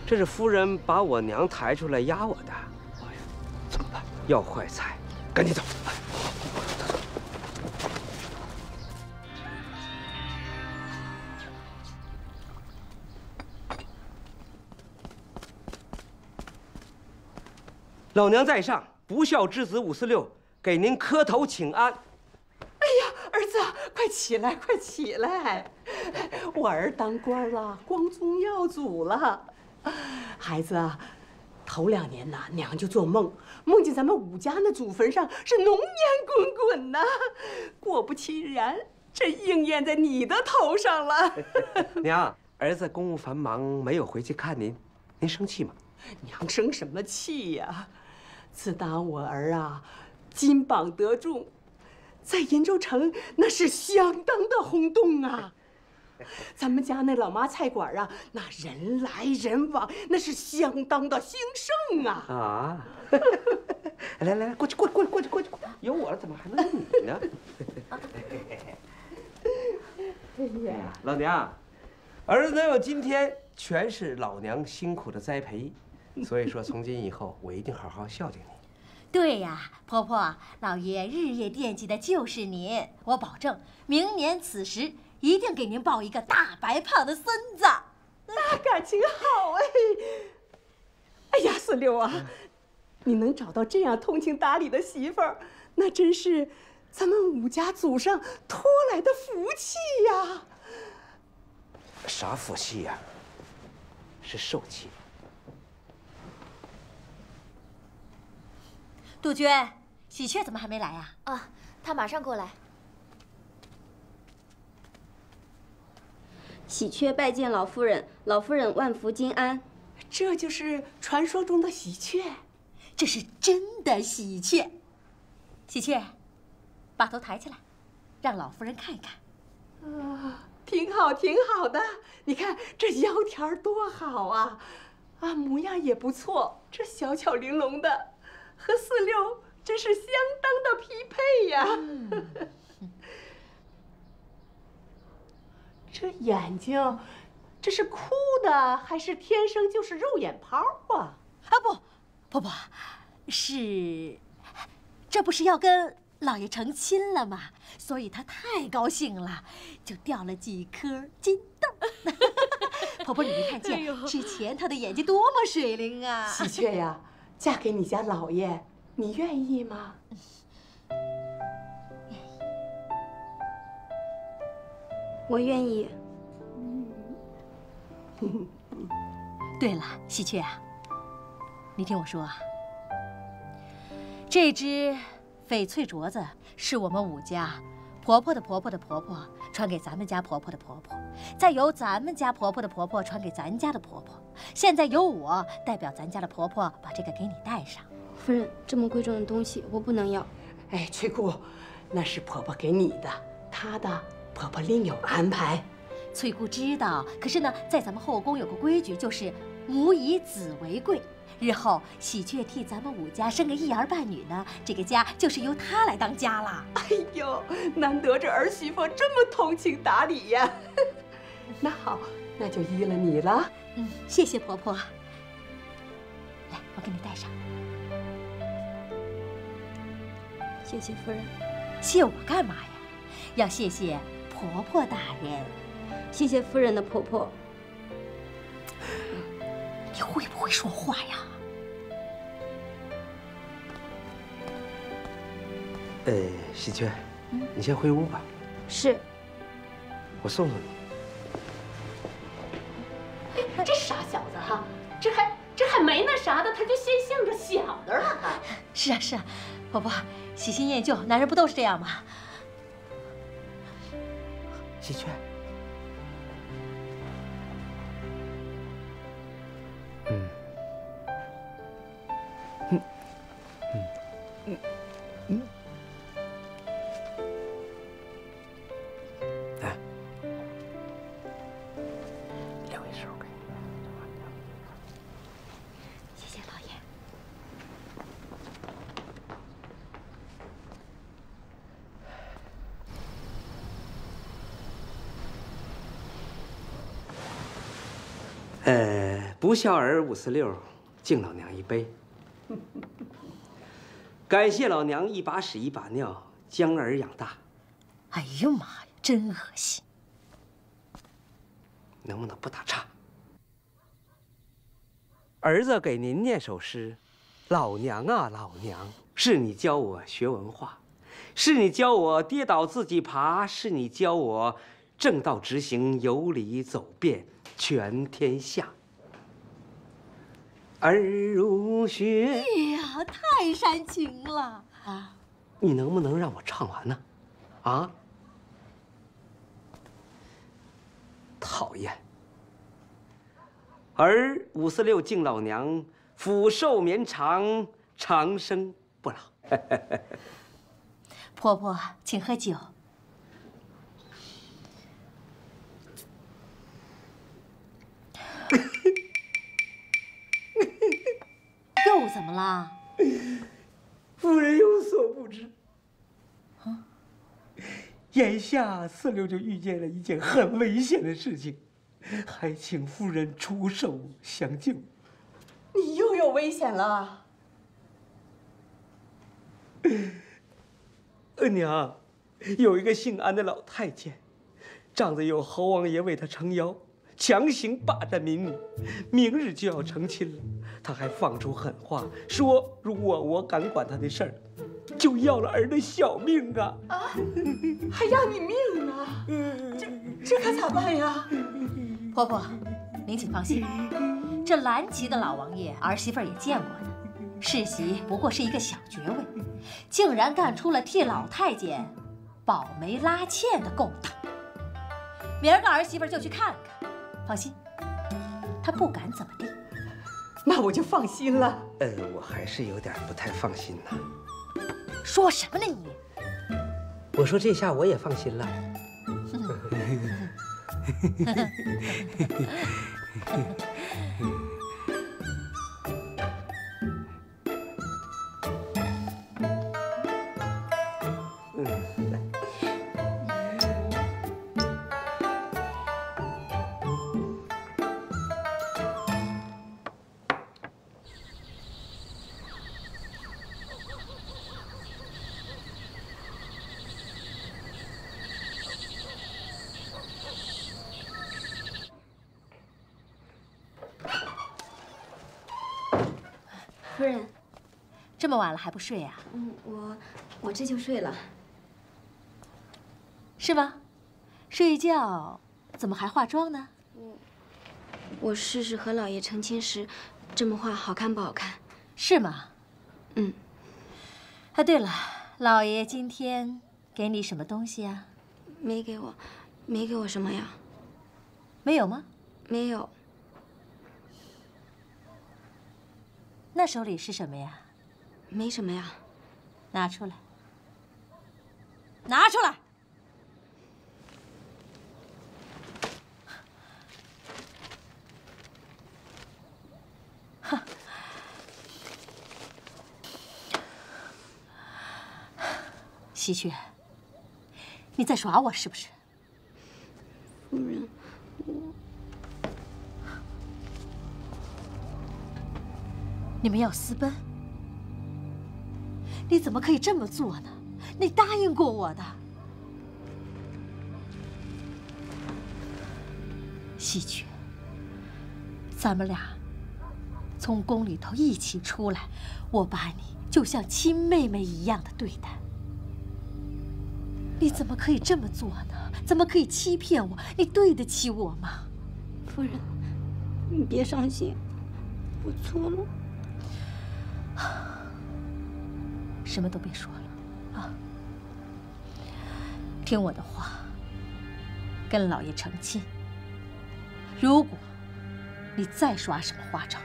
这是夫人把我娘抬出来压我的。老爷，怎么办？要坏菜，赶紧走。老娘在上，不孝之子五四六给您磕头请安。哎呀，儿子，快起来，快起来！我儿当官了，光宗耀祖了。孩子，头两年呐，娘就做梦，梦见咱们武家那祖坟上是浓烟滚滚呐。果不其然，这应验在你的头上了。<laughs> 娘，儿子公务繁忙，没有回去看您，您生气吗？娘生什么气呀？自打我儿啊金榜得中，在银州城那是相当的轰动啊！咱们家那老妈菜馆啊，那人来人往，那是相当的兴盛啊！啊！<laughs> 来来来，过去过去过去过去过去，有我了怎么还能有你呢？<laughs> 哎呀，老娘，儿子能有今天，全是老娘辛苦的栽培。<laughs> 所以说，从今以后，我一定好好孝敬你。对呀，婆婆，老爷日夜惦记的就是您。我保证，明年此时一定给您抱一个大白胖的孙子。那感情好哎！哎呀，孙六啊，你能找到这样通情达理的媳妇儿，那真是咱们武家祖上托来的福气呀！啥福气呀？是寿气。杜鹃，喜鹊怎么还没来呀？啊，他马上过来。喜鹊拜见老夫人，老夫人万福金安。这就是传说中的喜鹊，这是真的喜鹊。喜鹊，把头抬起来，让老夫人看一看。啊，挺好，挺好的。你看这腰条多好啊，啊，模样也不错，这小巧玲珑的。和四六真是相当的匹配呀！<laughs> 这眼睛，这是哭的还是天生就是肉眼泡啊？啊不，婆婆，是，这不是要跟老爷成亲了吗？所以他太高兴了，就掉了几颗金豆。<laughs> 婆婆，你没看见之前他的眼睛多么水灵啊？喜鹊呀！嫁给你家老爷，你愿意吗？我愿意。<laughs> 对了，喜鹊啊，你听我说啊，这只翡翠镯子是我们武家婆婆的婆婆的婆婆传给咱们家婆婆的婆婆，再由咱们家婆婆的婆婆传给咱家的婆婆。现在由我代表咱家的婆婆把这个给你带上，夫人，这么贵重的东西我不能要。哎，翠姑，那是婆婆给你的，她的婆婆另有安排。翠姑知道，可是呢，在咱们后宫有个规矩，就是母以子为贵。日后喜鹊替咱们武家生个一儿半女呢，这个家就是由她来当家了。哎呦，难得这儿媳妇这么通情达理呀！<laughs> 那好，那就依了你了。嗯，谢谢婆婆。来，我给你戴上。谢谢夫人。谢我干嘛呀？要谢谢婆婆大人。谢谢夫人的婆婆。你会不会说话呀？呃，喜鹊，你先回屋吧。是。我送送你。这傻小子哈，这还这还没那啥的，他就先向着小的了。<laughs> 是啊是啊，婆婆喜新厌旧，男人不都是这样吗？喜鹊。呃，不孝儿五四六，敬老娘一杯。<laughs> 感谢老娘一把屎一把尿将儿养大。哎呀妈呀，真恶心！能不能不打岔？儿子给您念首诗：老娘啊老娘，是你教我学文化，是你教我跌倒自己爬，是你教我正道直行，有理走遍全天下。儿如雪。哎呀，太煽情了啊！你能不能让我唱完呢？啊？讨厌！儿五四六敬老娘，福寿绵长，长生不老。<laughs> 婆婆，请喝酒。么了？夫人有所不知，啊，眼下四六就遇见了一件很危险的事情，还请夫人出手相救。你又有危险了？额娘，有一个姓安的老太监，仗着有侯王爷为他撑腰，强行霸占民女，明日就要成亲了。他还放出狠话，说如果我敢管他的事儿，就要了儿的小命啊！啊，还要你命呢？这这可咋办呀？婆婆，您请放心，这蓝旗的老王爷儿媳妇也见过的，世袭不过是一个小爵位，竟然干出了替老太监保媒拉纤的勾当。明儿个儿媳妇就去看看，放心，她不敢怎么地。那我就放心了。嗯，我还是有点不太放心呐。说什么呢你？我说这下我也放心了。<laughs> 么晚了还不睡啊？嗯，我我这就睡了。是吗？睡觉怎么还化妆呢？我我试试和老爷成亲时这么化好看不好看？是吗？嗯。啊，对了，老爷今天给你什么东西啊？没给我，没给我什么呀？没有吗？没有。那手里是什么呀？没什么呀，拿出来，拿出来！哈，喜鹊，你在耍我是不是？夫人，我，你们要私奔？你怎么可以这么做呢？你答应过我的，喜鹊。咱们俩从宫里头一起出来，我把你就像亲妹妹一样的对待。你怎么可以这么做呢？怎么可以欺骗我？你对得起我吗？夫人，你别伤心，我错了。什么都别说了，啊！听我的话，跟老爷成亲。如果你再耍什么花招，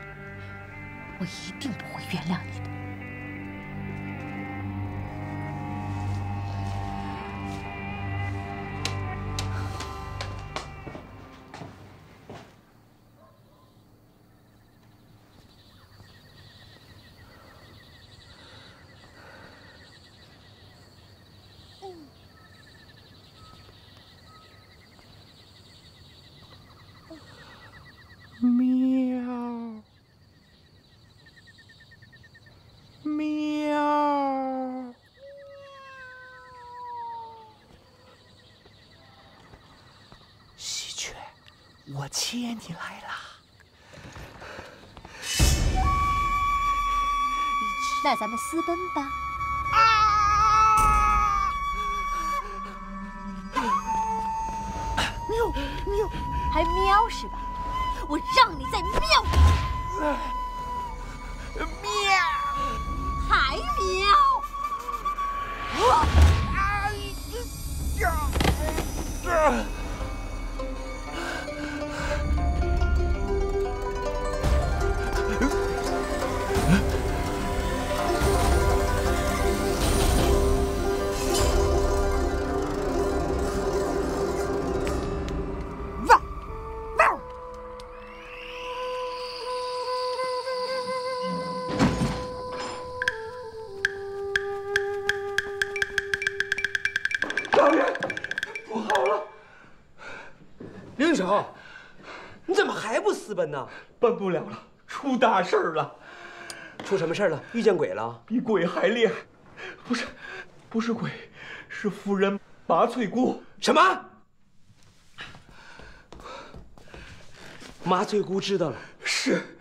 我一定不会原谅你的。接你来啦！那咱们私奔吧。喵喵，还喵是吧？我让你再喵！喵！奔呢？奔不了了，出大事儿了！出什么事儿了？遇见鬼了？比鬼还厉害！不是，不是鬼，是夫人麻翠姑。什么？麻翠姑知道了？是，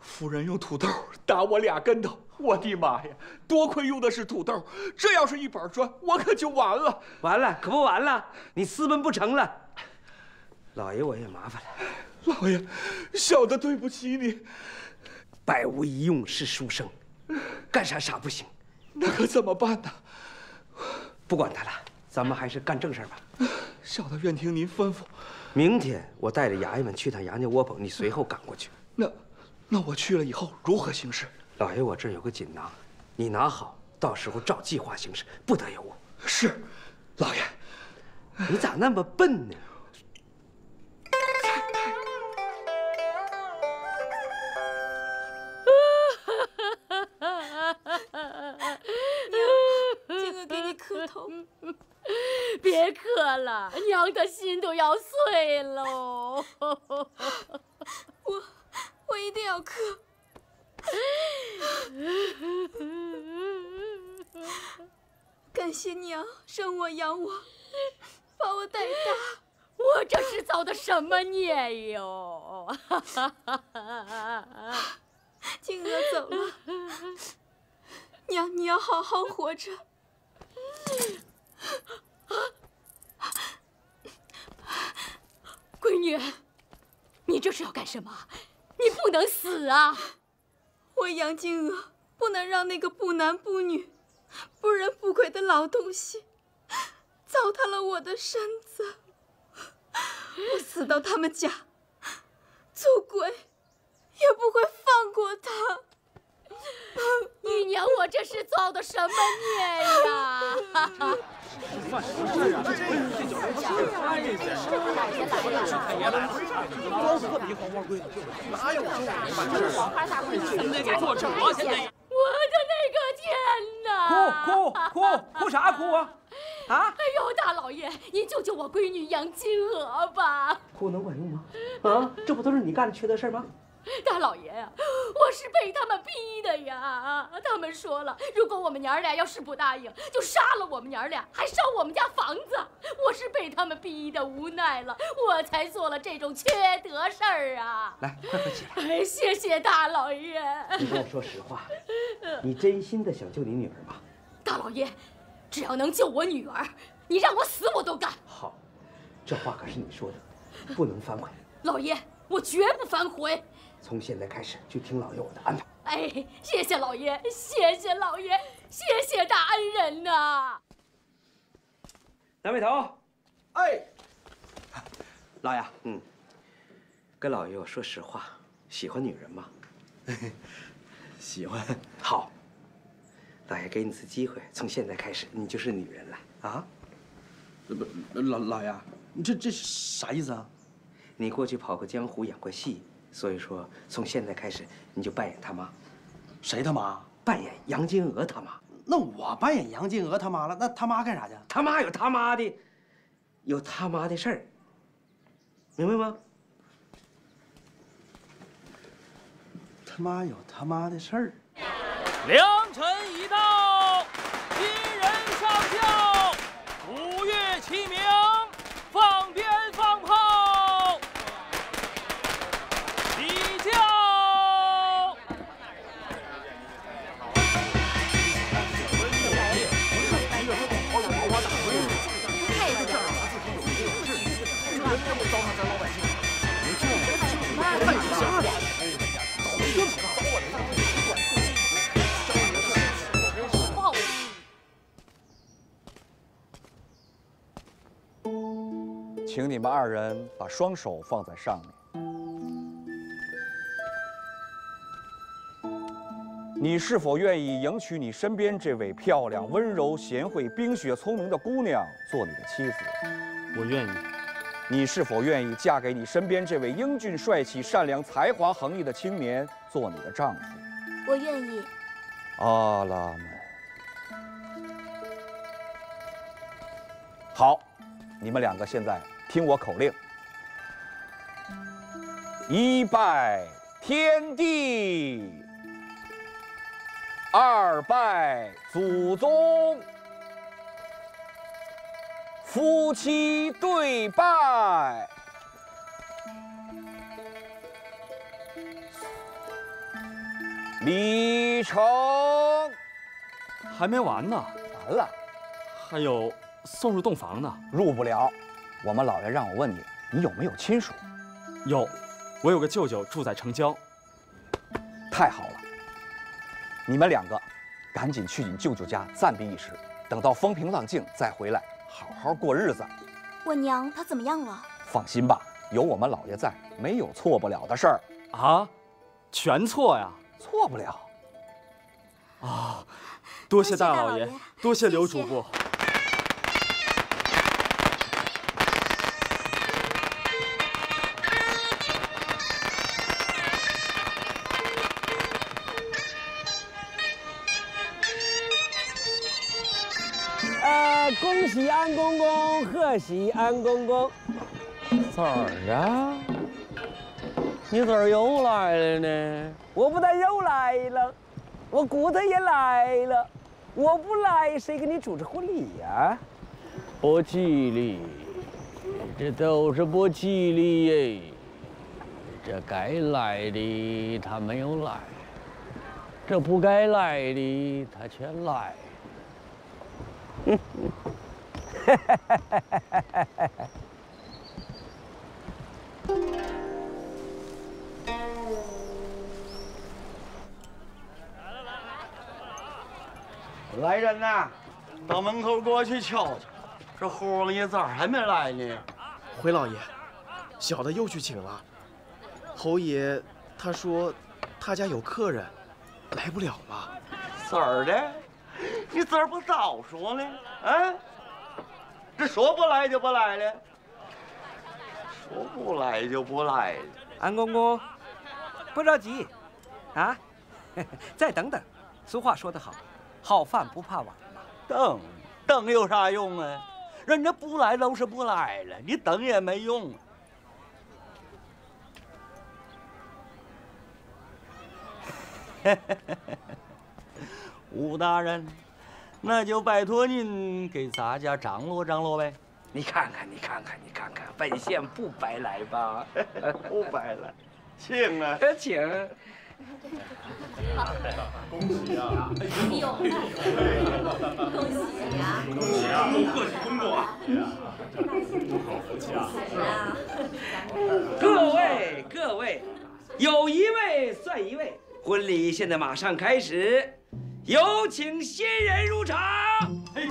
夫人用土豆打我俩跟头。我的妈呀！多亏用的是土豆，这要是一板砖，我可就完了。完了，可不完了！你私奔不成了。老爷，我也麻烦了。老爷，小的对不起你。百无一用是书生，干啥啥不行。那可怎么办呢？不管他了，咱们还是干正事吧。小的愿听您吩咐。明天我带着衙役们去趟杨家窝棚，你随后赶过去。那，那我去了以后如何行事？老爷，我这儿有个锦囊，你拿好，到时候照计划行事，不得有误。是，老爷。你咋那么笨呢？<laughs> 娘的心都要碎喽。我，我一定要磕。感谢娘生我养我，把我带大。我这是造的什么孽哟！静娥走了，娘你要好好活着。闺女，你这是要干什么？你不能死啊！我杨静娥不能让那个不男不女、不人不鬼的老东西糟蹋了我的身子。我死到他们家，做鬼也不会放过他。<laughs> 你娘，我这是造的什么孽呀！犯什么事啊？这这酒楼下太监，太爷来了，高特比黄花闺女，哪有事的？现在给做什么？现在我的那个天哪！哭哭哭哭啥哭啊？啊！哎呦，大老爷，您救救我闺女杨金娥吧！哭能管用吗？啊，这不都是你干的缺德事吗？大老爷呀，我是被他们逼的呀！他们说了，如果我们娘儿俩要是不答应，就杀了我们娘儿俩，还烧我们家房子。我是被他们逼的无奈了，我才做了这种缺德事儿啊！来，快快起来！哎，谢谢大老爷。你跟我说实话，你真心的想救你女儿吗？大老爷，只要能救我女儿，你让我死我都干。好，这话可是你说的，不能反悔。老爷，我绝不反悔。从现在开始就听老爷我的安排。哎，谢谢老爷，谢谢老爷，谢谢大恩人呐！南北头，哎，老爷，嗯，跟老爷我说实话，喜欢女人吗？<laughs> 喜欢。好，老爷给你次机会，从现在开始你就是女人了啊！不，老老爷，你这这是啥意思啊？你过去跑过江湖，演过戏。所以说，从现在开始，你就扮演他妈。谁他妈？扮演杨金娥他妈。那我扮演杨金娥他妈了，那他妈干啥去？他妈有他妈的，有他妈的事儿，明白吗？他妈有他妈的事儿。良辰已到，请你们二人把双手放在上面。你是否愿意迎娶你身边这位漂亮、温柔、贤惠、冰雪聪明的姑娘做你的妻子？我愿意。你是否愿意嫁给你身边这位英俊帅气、善良、才华横溢的青年做你的丈夫？我愿意。阿拉们，好，你们两个现在听我口令：一拜天地，二拜祖宗，夫妻对拜。礼成，还没完呢，完了，还有送入洞房呢，入不了。我们老爷让我问你，你有没有亲属？有，我有个舅舅住在城郊。太好了，你们两个赶紧去你舅舅家暂避一时，等到风平浪静再回来，好好过日子。我娘她怎么样了？放心吧，有我们老爷在，没有错不了的事儿啊，全错呀。错不了，啊！多谢大老爷，多谢刘主簿。呃，恭喜安公公，贺喜安公公。咋儿啊？你咋儿又来了呢？我不但又来了，我骨头也来了。我不来，谁给你主持婚礼呀？不吉利，这都是不吉利耶。这该来的他没有来，这不该来的他却来。来人呐，到门口过去瞧瞧，这侯王爷咋还没来呢？回老爷，小的又去请了。侯爷他说他家有客人，来不了了。咋儿的？你咋不早说呢？啊？这说不来就不来了，说不来就不来了。安公公，不着急，啊，<laughs> 再等等。俗话说得好。好饭不怕晚嘛，等，等有啥用啊？人家不来都是不来了，你等也没用。<laughs> 吴大人，那就拜托您给咱家张罗张罗呗。你看看，你看看，你看看，本县不白来吧？<laughs> 不白来，请啊，<laughs> 请。恭喜啊！哎呦，恭喜啊！恭喜啊！贺喜公公啊！好福气啊！各位各位，有一位算一位，婚礼现在马上开始，有请新人入场。哎呀！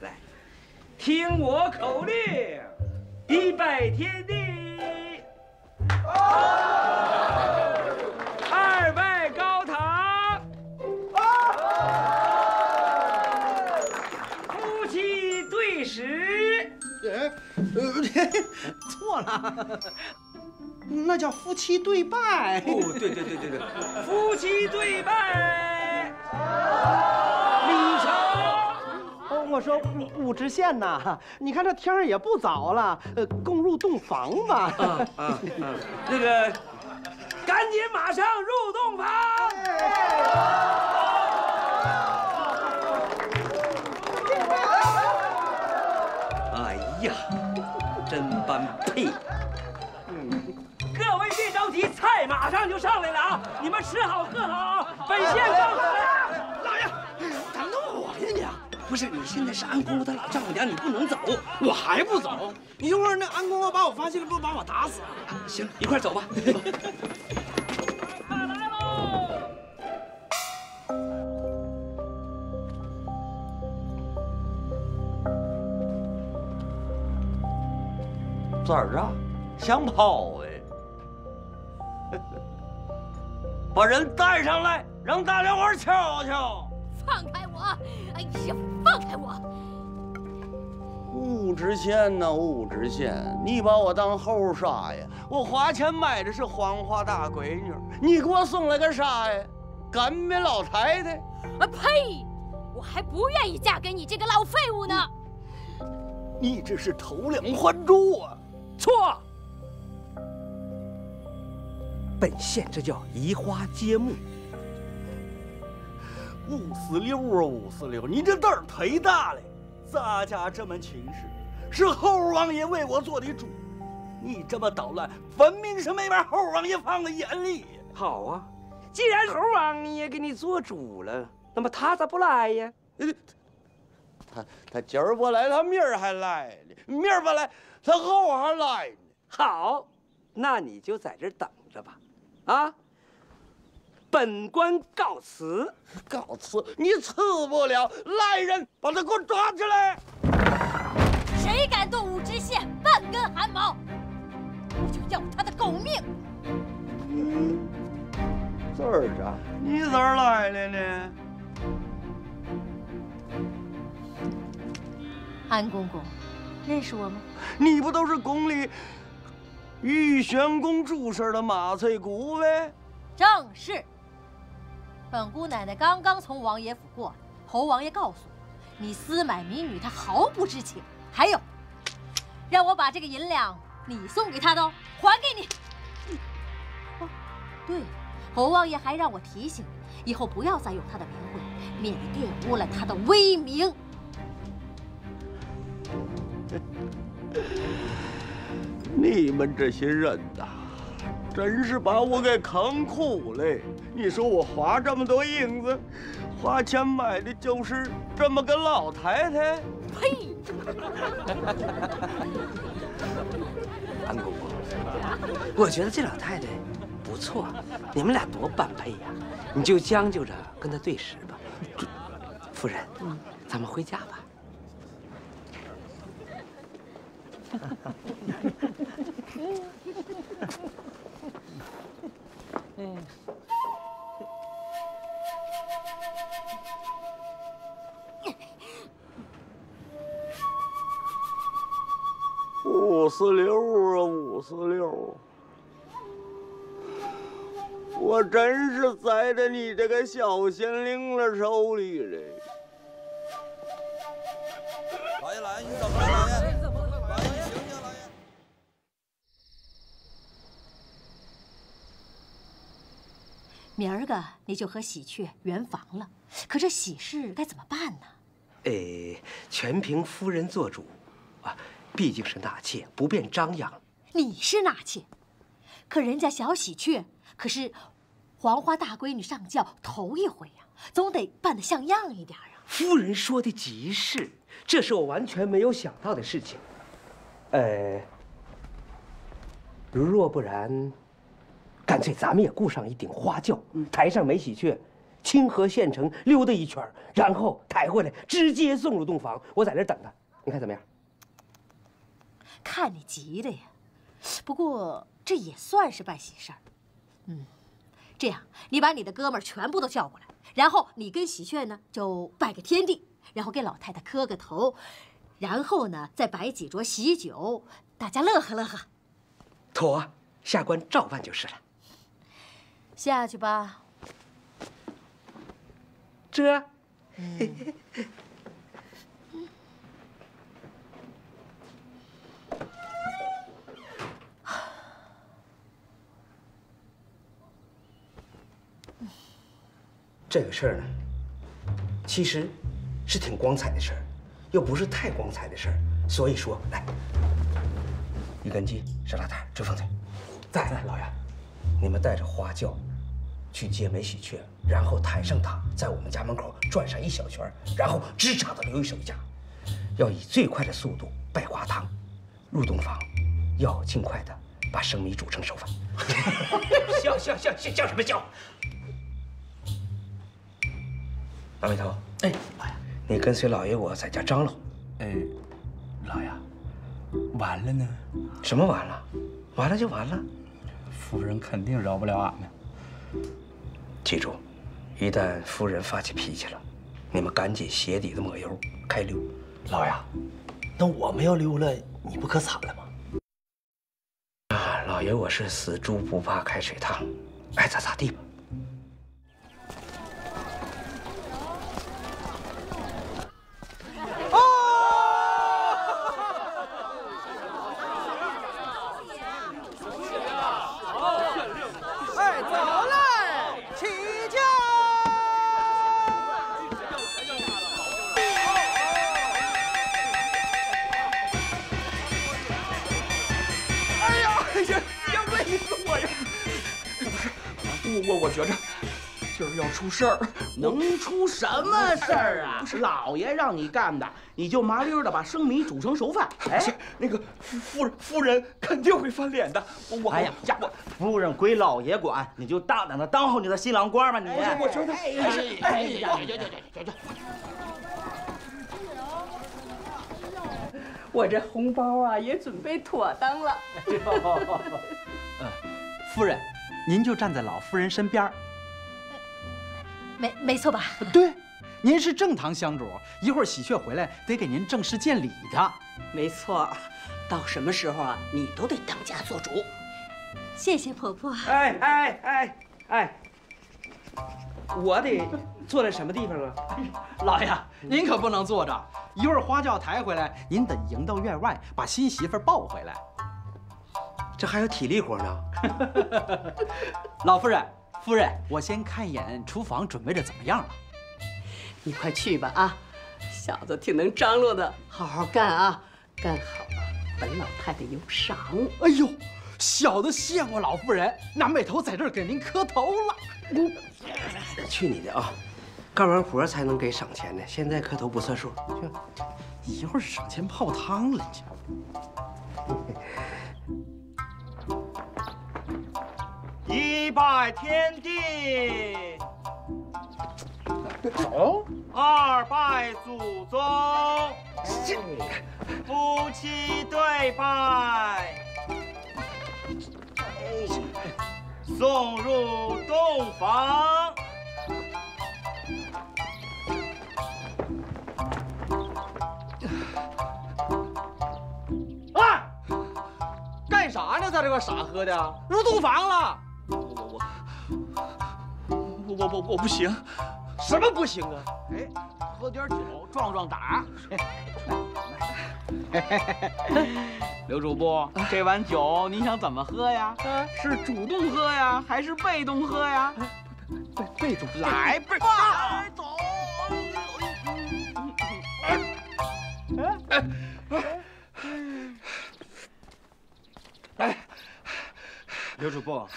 来，听我口令，一拜天地，<laughs> 错了，那叫夫妻对拜。哦，对对对对对，夫妻对拜。礼成。哦，我说武武知县呐，你看这天儿也不早了，呃，共入洞房吧。啊啊啊！那个，赶紧马上入洞房。哎呀，真般配！各位别着急，菜马上就上来了啊！你们吃好喝好啊！本县告辞了。老爷，等等我呀你！不是，你现在是安公公他老丈母娘，你不能走。我还不走，一会儿那安公公把我发现了，不把我打死啊？行，一块走吧。咋儿啊？想跑哎？<laughs> 把人带上来，让大家伙瞧瞧。放开我！哎呀，放开我！武知县呐，武知县，你把我当猴啥呀？我花钱买的是黄花大闺女，你给我送来个啥呀？干瘪老太太？啊呸！我还不愿意嫁给你这个老废物呢！你这是偷梁换柱啊！错，本县这叫移花接木。五四六啊，五四六，你这胆儿忒大了！咱家这门亲事是猴王爷为我做的主，你这么捣乱，分明是没把猴王爷放在眼里。好啊，既然猴王爷给你做主了，那么他咋不来呀？他他今儿不来，他明儿还来呢；明儿不来，他后还来呢。好，那你就在这儿等着吧。啊，本官告辞。告辞？你辞不了！来人，把他给我抓起来！谁敢动武知县半根汗毛，我就要他的狗命！这儿啊，你咋来了呢？韩公公，认识我吗？你不都是宫里玉玄宫住事的马翠姑呗？正是。本姑奶奶刚刚从王爷府过来，侯王爷告诉我，你私买民女，他毫不知情。还有，让我把这个银两你送给他的哦，还给你。哦，对了，侯王爷还让我提醒你，以后不要再用他的名讳，免得玷污了他的威名。<laughs> 你们这些人呐，真是把我给坑苦了。你说我花这么多银子，花钱买的就是这么个老太太？呸！<laughs> 安公公，<laughs> 我觉得这老太太不错，你们俩多般配呀！你就将就着跟她对食吧。夫人，咱们回家吧。五四六啊，五四六，我真是栽在你这个小县令的手里了。老爷来，你怎么了，老爷？老爷，你醒醒，老爷。明儿个你就和喜鹊圆房了，可这喜事该怎么办呢？哎，全凭夫人做主，啊，毕竟是纳妾，不便张扬。你是纳妾，可人家小喜鹊可是黄花大闺女上轿头一回呀，总得办得像样一点啊。夫人说的极是，这是我完全没有想到的事情。呃，如若不然，干脆咱们也雇上一顶花轿，抬上梅喜鹊，清河县城溜达一圈，然后抬回来，直接送入洞房。我在这等他，你看怎么样？看你急的呀！不过这也算是办喜事儿。嗯，这样你把你的哥们儿全部都叫过来，然后你跟喜鹊呢就拜个天地，然后给老太太磕个头，然后呢再摆几桌喜酒，大家乐呵乐呵。妥，下官照办就是了。下去吧。这。这个事儿呢，其实是挺光彩的事儿，又不是太光彩的事儿。所以说，来，一根鸡，石拉蛋，追风嘴。再来，老爷，你们带着花轿去接梅喜鹊，然后抬上它，在我们家门口转上一小圈，然后直插到刘一手家，要以最快的速度拜花堂，入洞房，要尽快的把生米煮成熟饭。笑笑笑笑笑什么笑？老眉头，哎，老爷，你跟随老爷我在家张罗。哎，老爷，完了呢？什么完了？完了就完了。夫人肯定饶不了俺们。记住，一旦夫人发起脾气了，你们赶紧鞋底子抹油开溜。老爷，那我们要溜了，你不可惨了吗？啊，老爷我是死猪不怕开水烫，爱咋咋地吧。事儿，<laughs> 能出什么事儿啊？<laughs> 老爷让你干的，你就麻溜的把生米煮成熟饭。哎，那个夫夫人夫人肯定会翻脸的。我我哎呀，家伙，夫人归老爷管，你就大胆的当好你的新郎官吧你。我我觉得还是哎呀，去去去去去。我这红包啊也准备妥当了。呃，<laughs> 夫人，您就站在老夫人身边儿。没没错吧？对，您是正堂香主，一会儿喜鹊回来得给您正式见礼的。没错，到什么时候啊，你都得当家做主。谢谢婆婆。哎哎哎哎，我得坐在什么地方啊？<laughs> 老爷，您可不能坐着，一会儿花轿抬回来，您得迎到院外，把新媳妇抱回来。这还有体力活呢。老夫人，夫人，我先看一眼厨房准备的怎么样了。你快去吧啊，小子挺能张罗的，好好干啊，干好了本老太太有赏。哎呦，小的谢过老夫人，南北头在这儿给您磕头了。去你的啊！干完活才能给赏钱呢，现在磕头不算数。去，一会儿赏钱泡汤了去。<laughs> 一拜天地，走。二拜祖宗，夫妻对拜，送入洞房。啊！干啥呢？在，这块傻喝的？入洞房了。我我我我我不行，什么不行啊？哎，喝点酒壮壮胆儿。<laughs> 刘主播，这碗酒你想怎么喝呀？是主动喝呀，还是被动喝呀？被被动。来，被走。哎，刘主播，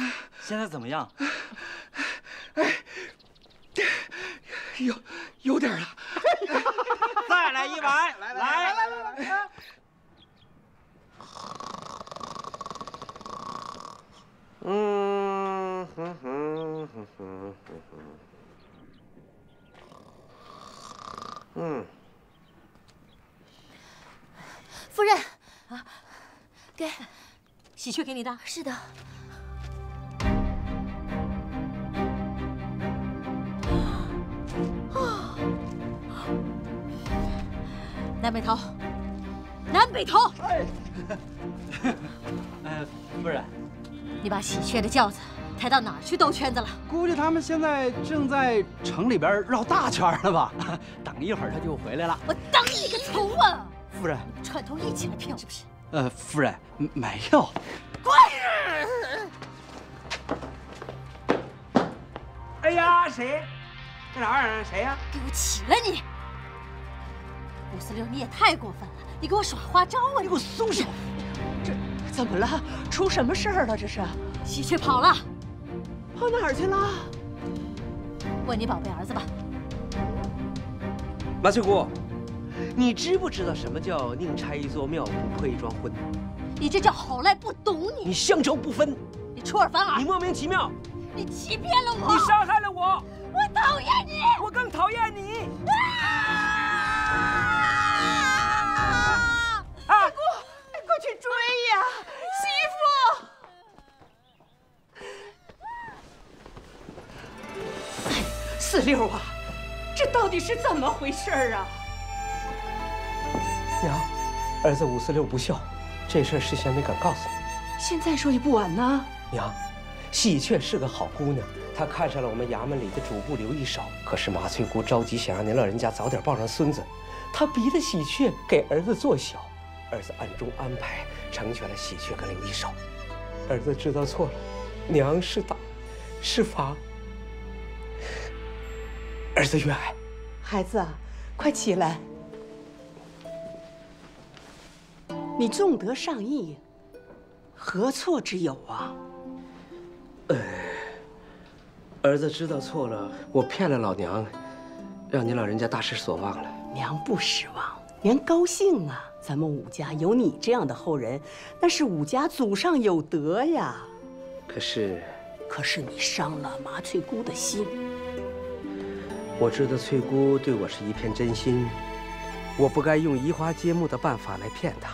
现在怎么样？哎，有有点了。<laughs> 再来一碗，来来来来。来。嗯哼哼哼哼哼。嗯。夫人，啊，给，喜鹊给你的。是的。南北头，南北头。哎，呃，夫人，你把喜鹊的轿子抬到哪儿去兜圈子了？估计他们现在正在城里边绕大圈了吧？<laughs> 等一会儿他就回来了。我等你个头啊！夫人，串通一起来骗我是不是？呃，夫人，没有。滚！哎呀，谁？这啥玩意儿？谁呀？给我起来你！五四六，你也太过分了！你给我耍花招啊！你给我松手！这怎么了？出什么事儿了？这是？喜鹊跑了，跑哪儿去了？问你宝贝儿子吧。马翠姑。你知不知道什么叫宁拆一座庙，不破一桩婚？你这叫好赖不懂你！你乡愁不分，你出尔反尔，你莫名其妙，你欺骗了我，你伤害了我，我讨厌你，我更讨厌你！啊！四六啊，这到底是怎么回事啊？娘，儿子五四六不孝，这事儿事先没敢告诉你。现在说也不晚呢。娘，喜鹊是个好姑娘，她看上了我们衙门里的主簿刘一手。可是麻翠姑着急想让您老人家早点抱上孙子，她逼得喜鹊给儿子做小，儿子暗中安排成全了喜鹊跟刘一手。儿子知道错了，娘是打，是罚，儿子愿挨。孩子，快起来。你重德尚义，何错之有啊？呃，儿子知道错了，我骗了老娘，让您老人家大失所望了。娘不失望，娘高兴啊！咱们武家有你这样的后人，那是武家祖上有德呀。可是，可是你伤了麻翠姑的心。我知道翠姑对我是一片真心，我不该用移花接木的办法来骗她。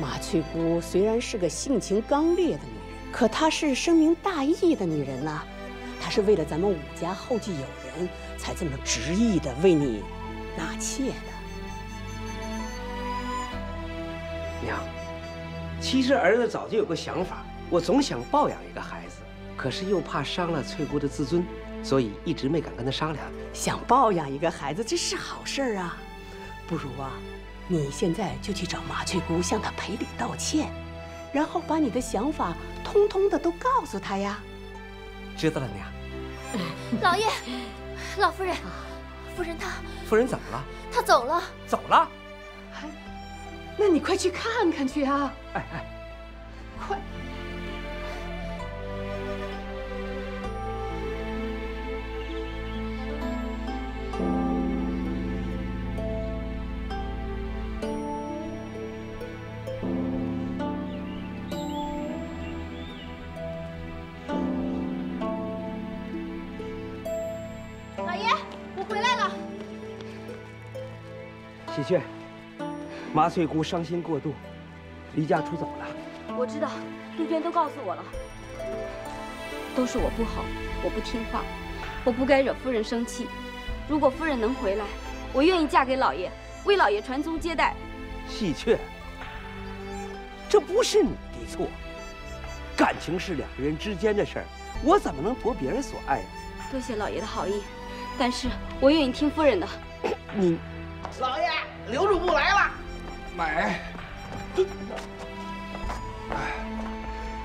马翠姑虽然是个性情刚烈的女人，可她是深明大义的女人呐。她是为了咱们武家后继有人，才这么执意的为你纳妾的。娘，其实儿子早就有个想法，我总想抱养一个孩子，可是又怕伤了翠姑的自尊，所以一直没敢跟他商量。想抱养一个孩子，这是好事儿啊。不如啊。你现在就去找麻翠姑，向她赔礼道歉，然后把你的想法通通的都告诉她呀。知道了，娘。老爷，老夫人，夫人她……夫人怎么了？她走了。走了？那你快去看看去啊！哎哎，快！喜鹊，麻翠姑伤心过度，离家出走了。我知道，杜鹃都告诉我了，都是我不好，我不听话，我不该惹夫人生气。如果夫人能回来，我愿意嫁给老爷，为老爷传宗接代。喜鹊，这不是你的错，感情是两个人之间的事儿，我怎么能夺别人所爱呀？多谢老爷的好意，但是我愿意听夫人的。你，老爷，刘主簿来了。买。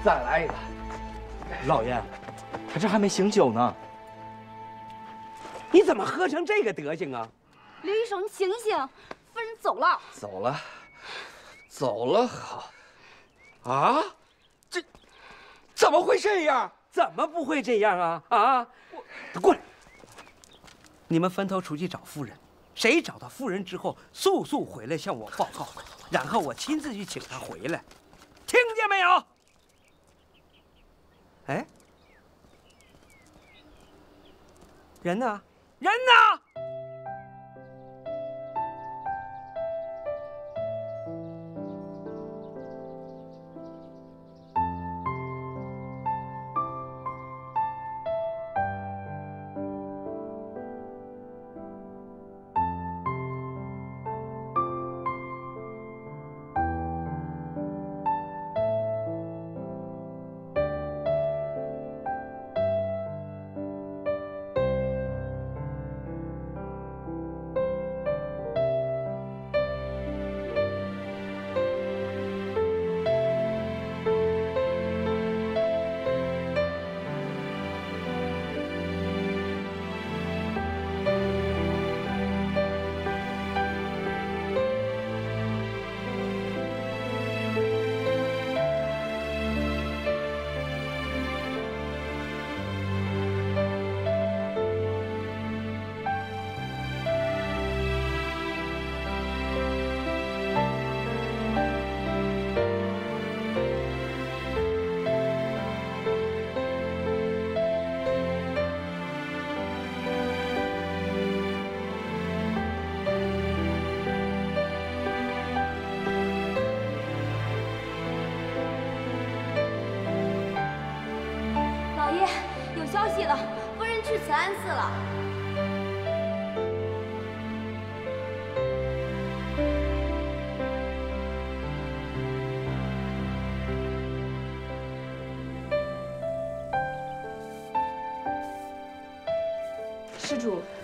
再来一个。老爷，他这还没醒酒呢。你怎么喝成这个德行啊？刘医生，你醒醒，夫人走了。走了，走了，好。啊？这怎么会这样？怎么不会这样啊？啊！过来！你们分头出去找夫人，谁找到夫人之后，速速回来向我报告，然后我亲自去请她回来，听见没有？哎，人呢？人呢？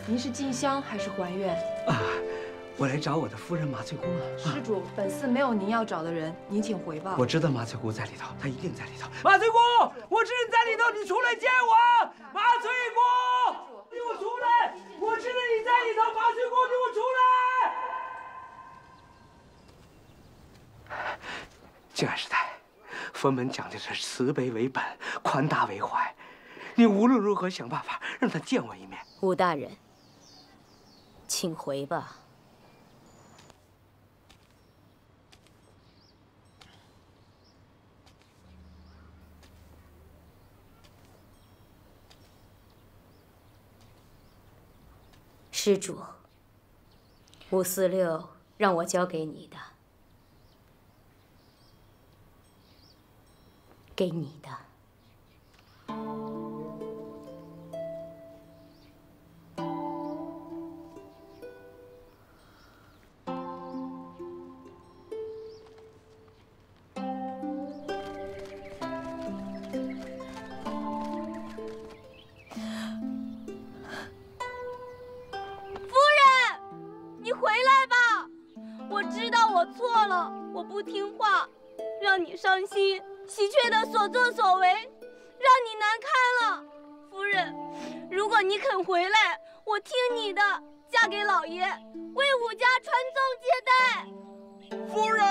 您是进香还是还愿？啊，我来找我的夫人麻翠姑了。施主，本寺没有您要找的人，您请回吧。我知道麻翠姑在里头，她一定在里头。麻翠姑，我知道你在里头，你出来见我。麻翠姑，你给我出来！我知道你在里头，麻翠姑，你给我出来！静安师太，佛门讲的是慈悲为本，宽大为怀。你无论如何想办法让他见我一面。武大人，请回吧。施主，五四六让我交给你的，给你的。伤心，喜鹊的所作所为，让你难堪了。夫人，如果你肯回来，我听你的，嫁给老爷，为武家传宗接代。夫人，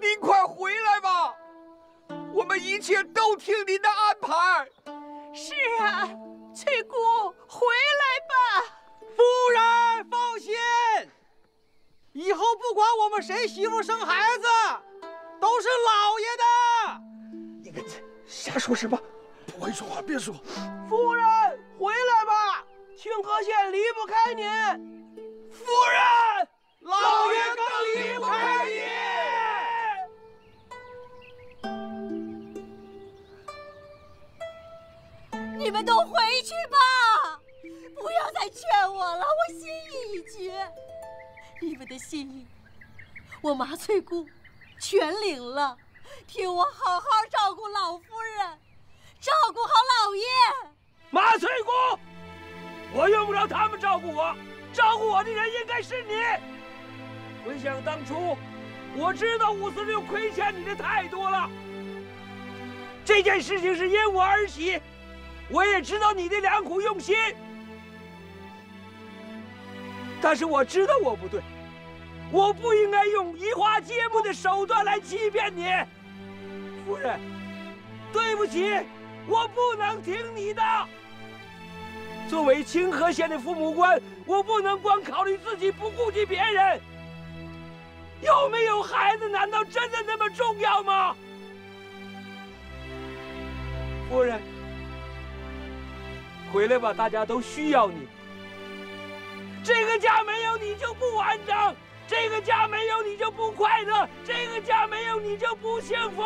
您快回来吧，我们一切都听您的安排。是啊，翠姑，回来吧。夫人放心，以后不管我们谁媳妇生孩子，都是老爷的。你个瞎说什么？不会说话别说。夫人回来吧，清河县离不开您。夫人，老爷更离不开你。你们都回去吧，不要再劝我了，我心意已决。你们的心意，我麻翠姑全领了。替我好好照顾老夫人，照顾好老爷。马翠姑，我用不着他们照顾我，照顾我的人应该是你。回想当初，我知道五四六亏欠你的太多了。这件事情是因我而起，我也知道你的良苦用心，但是我知道我不对。我不应该用移花接木的手段来欺骗你，夫人。对不起，我不能听你的。作为清河县的父母官，我不能光考虑自己，不顾及别人。有没有孩子，难道真的那么重要吗？夫人，回来吧，大家都需要你。这个家没有你就不完整。这个家没有你就不快乐，这个家没有你就不幸福。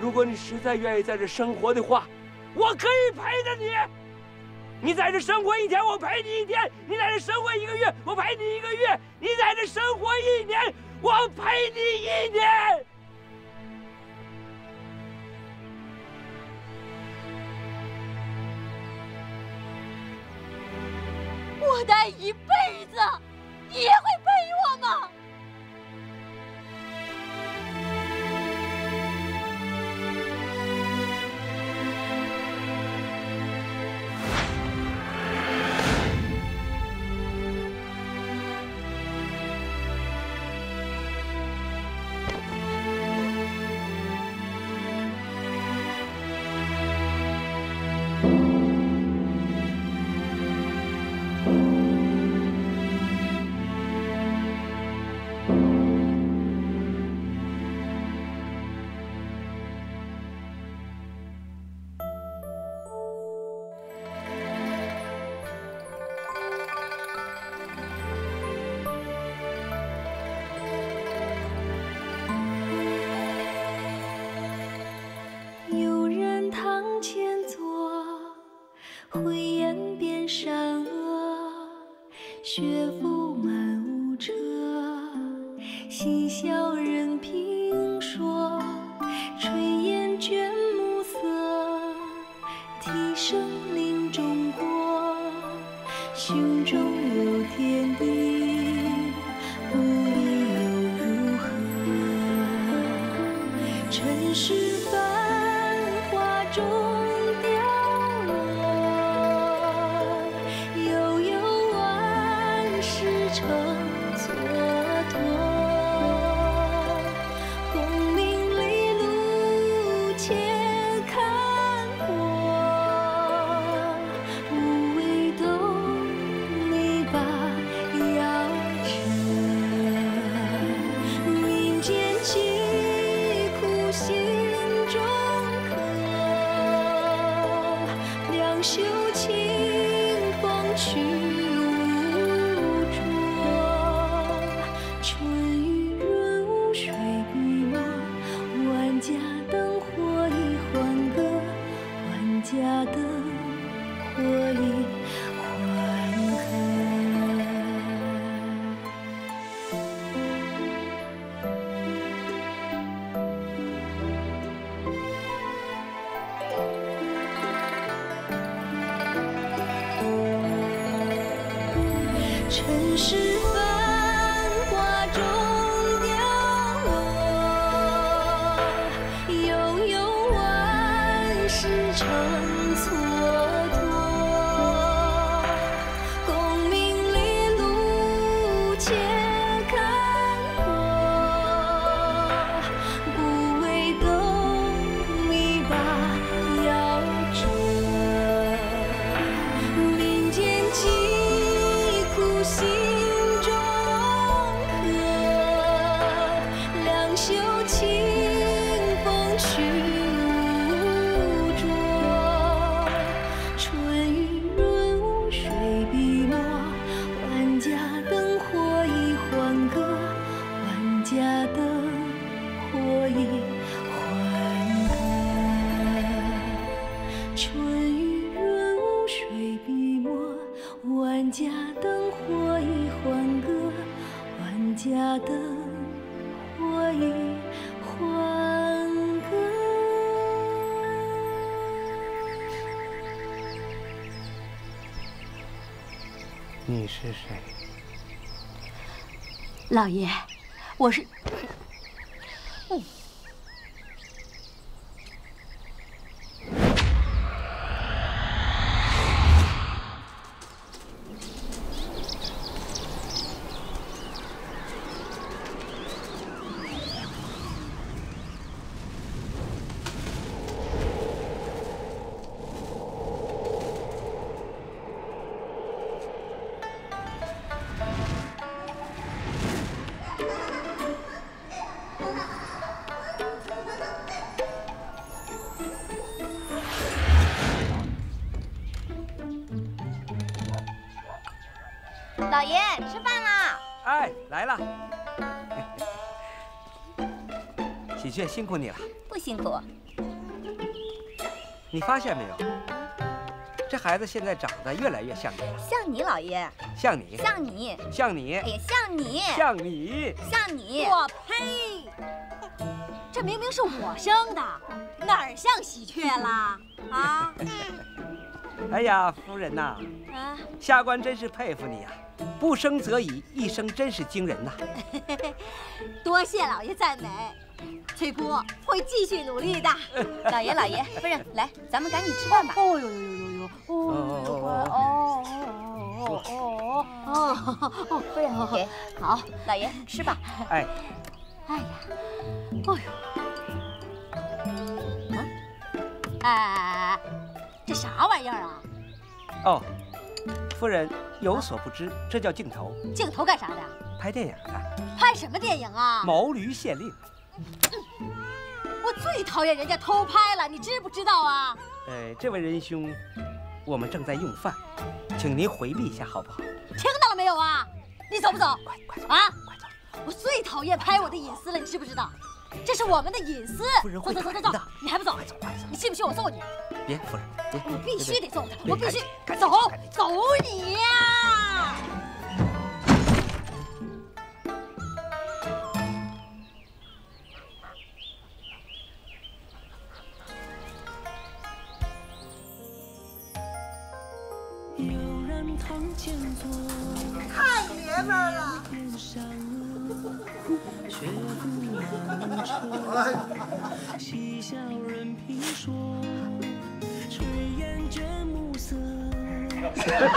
如果你实在愿意在这生活的话，我可以陪着你。你在这生活一天，我陪你一天；你在这生活一个月，我陪你一个月；你在这生活一年，我陪你一年。我待一辈子，你也会陪我吗？老爷，我是。辛苦你了。不辛苦。你发现没有，这孩子现在长得越来越像你了。像你，老爷。像你。像你。像你。也像你。像你。像你。我呸！这明明是我生的，哪儿像喜鹊啦？啊！<laughs> 哎呀，夫人呐，啊，下官真是佩服你呀！不生则已，一生真是惊人呐！<laughs> 多谢老爷赞美，翠姑会继续努力的。老爷，老爷，<laughs> 夫人，来，咱们赶紧吃饭吧。哦呦呦呦呦呦！哦哦哦哦哦哦哦！夫人，给好，老爷吃吧。哎，哎呀，哦呦，啊，哎。这啥玩意儿啊？哦，夫人有所不知，这叫镜头。镜头干啥的？拍电影的。拍什么电影啊？毛驴县令。我最讨厌人家偷拍了，你知不知道啊？呃，这位仁兄，我们正在用饭，请您回避一下好不好？听到了没有啊？你走不走？快快走！啊，快走！我最讨厌拍我的隐私了，你知不知道？这是我们的隐私。夫人会走走走走走，你还不走？快走快走！你信不信我揍你？别，夫人，别！我必须得揍他！我必须走走你呀！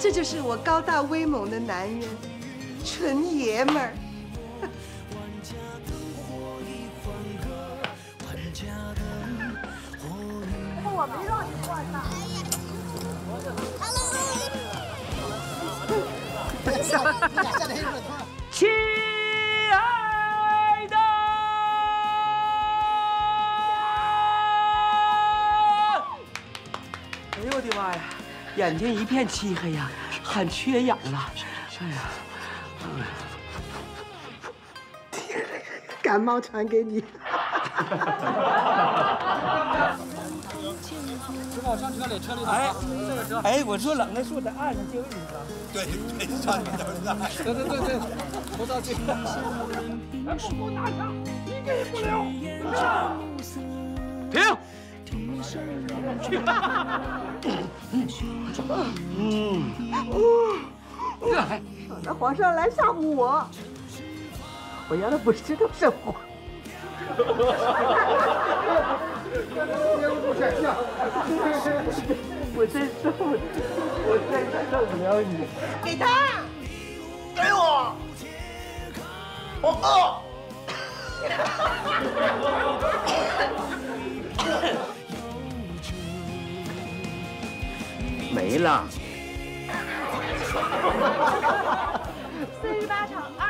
这就是我高大威猛的男人，纯爷们儿。一片漆黑呀，很缺氧了。哎呀，感冒传给你。上车里，车里哎，哎，我说冷的时候在岸上就有椅子。对对，上里头是吧？对对对对，不着急。不拿枪，一个也不留。停。嗯。那皇上来吓唬我，我原来不知道这话。<laughs> 我真受不了，我真受不了你。给他，给我，我饿。<laughs> 没了。四十八场二。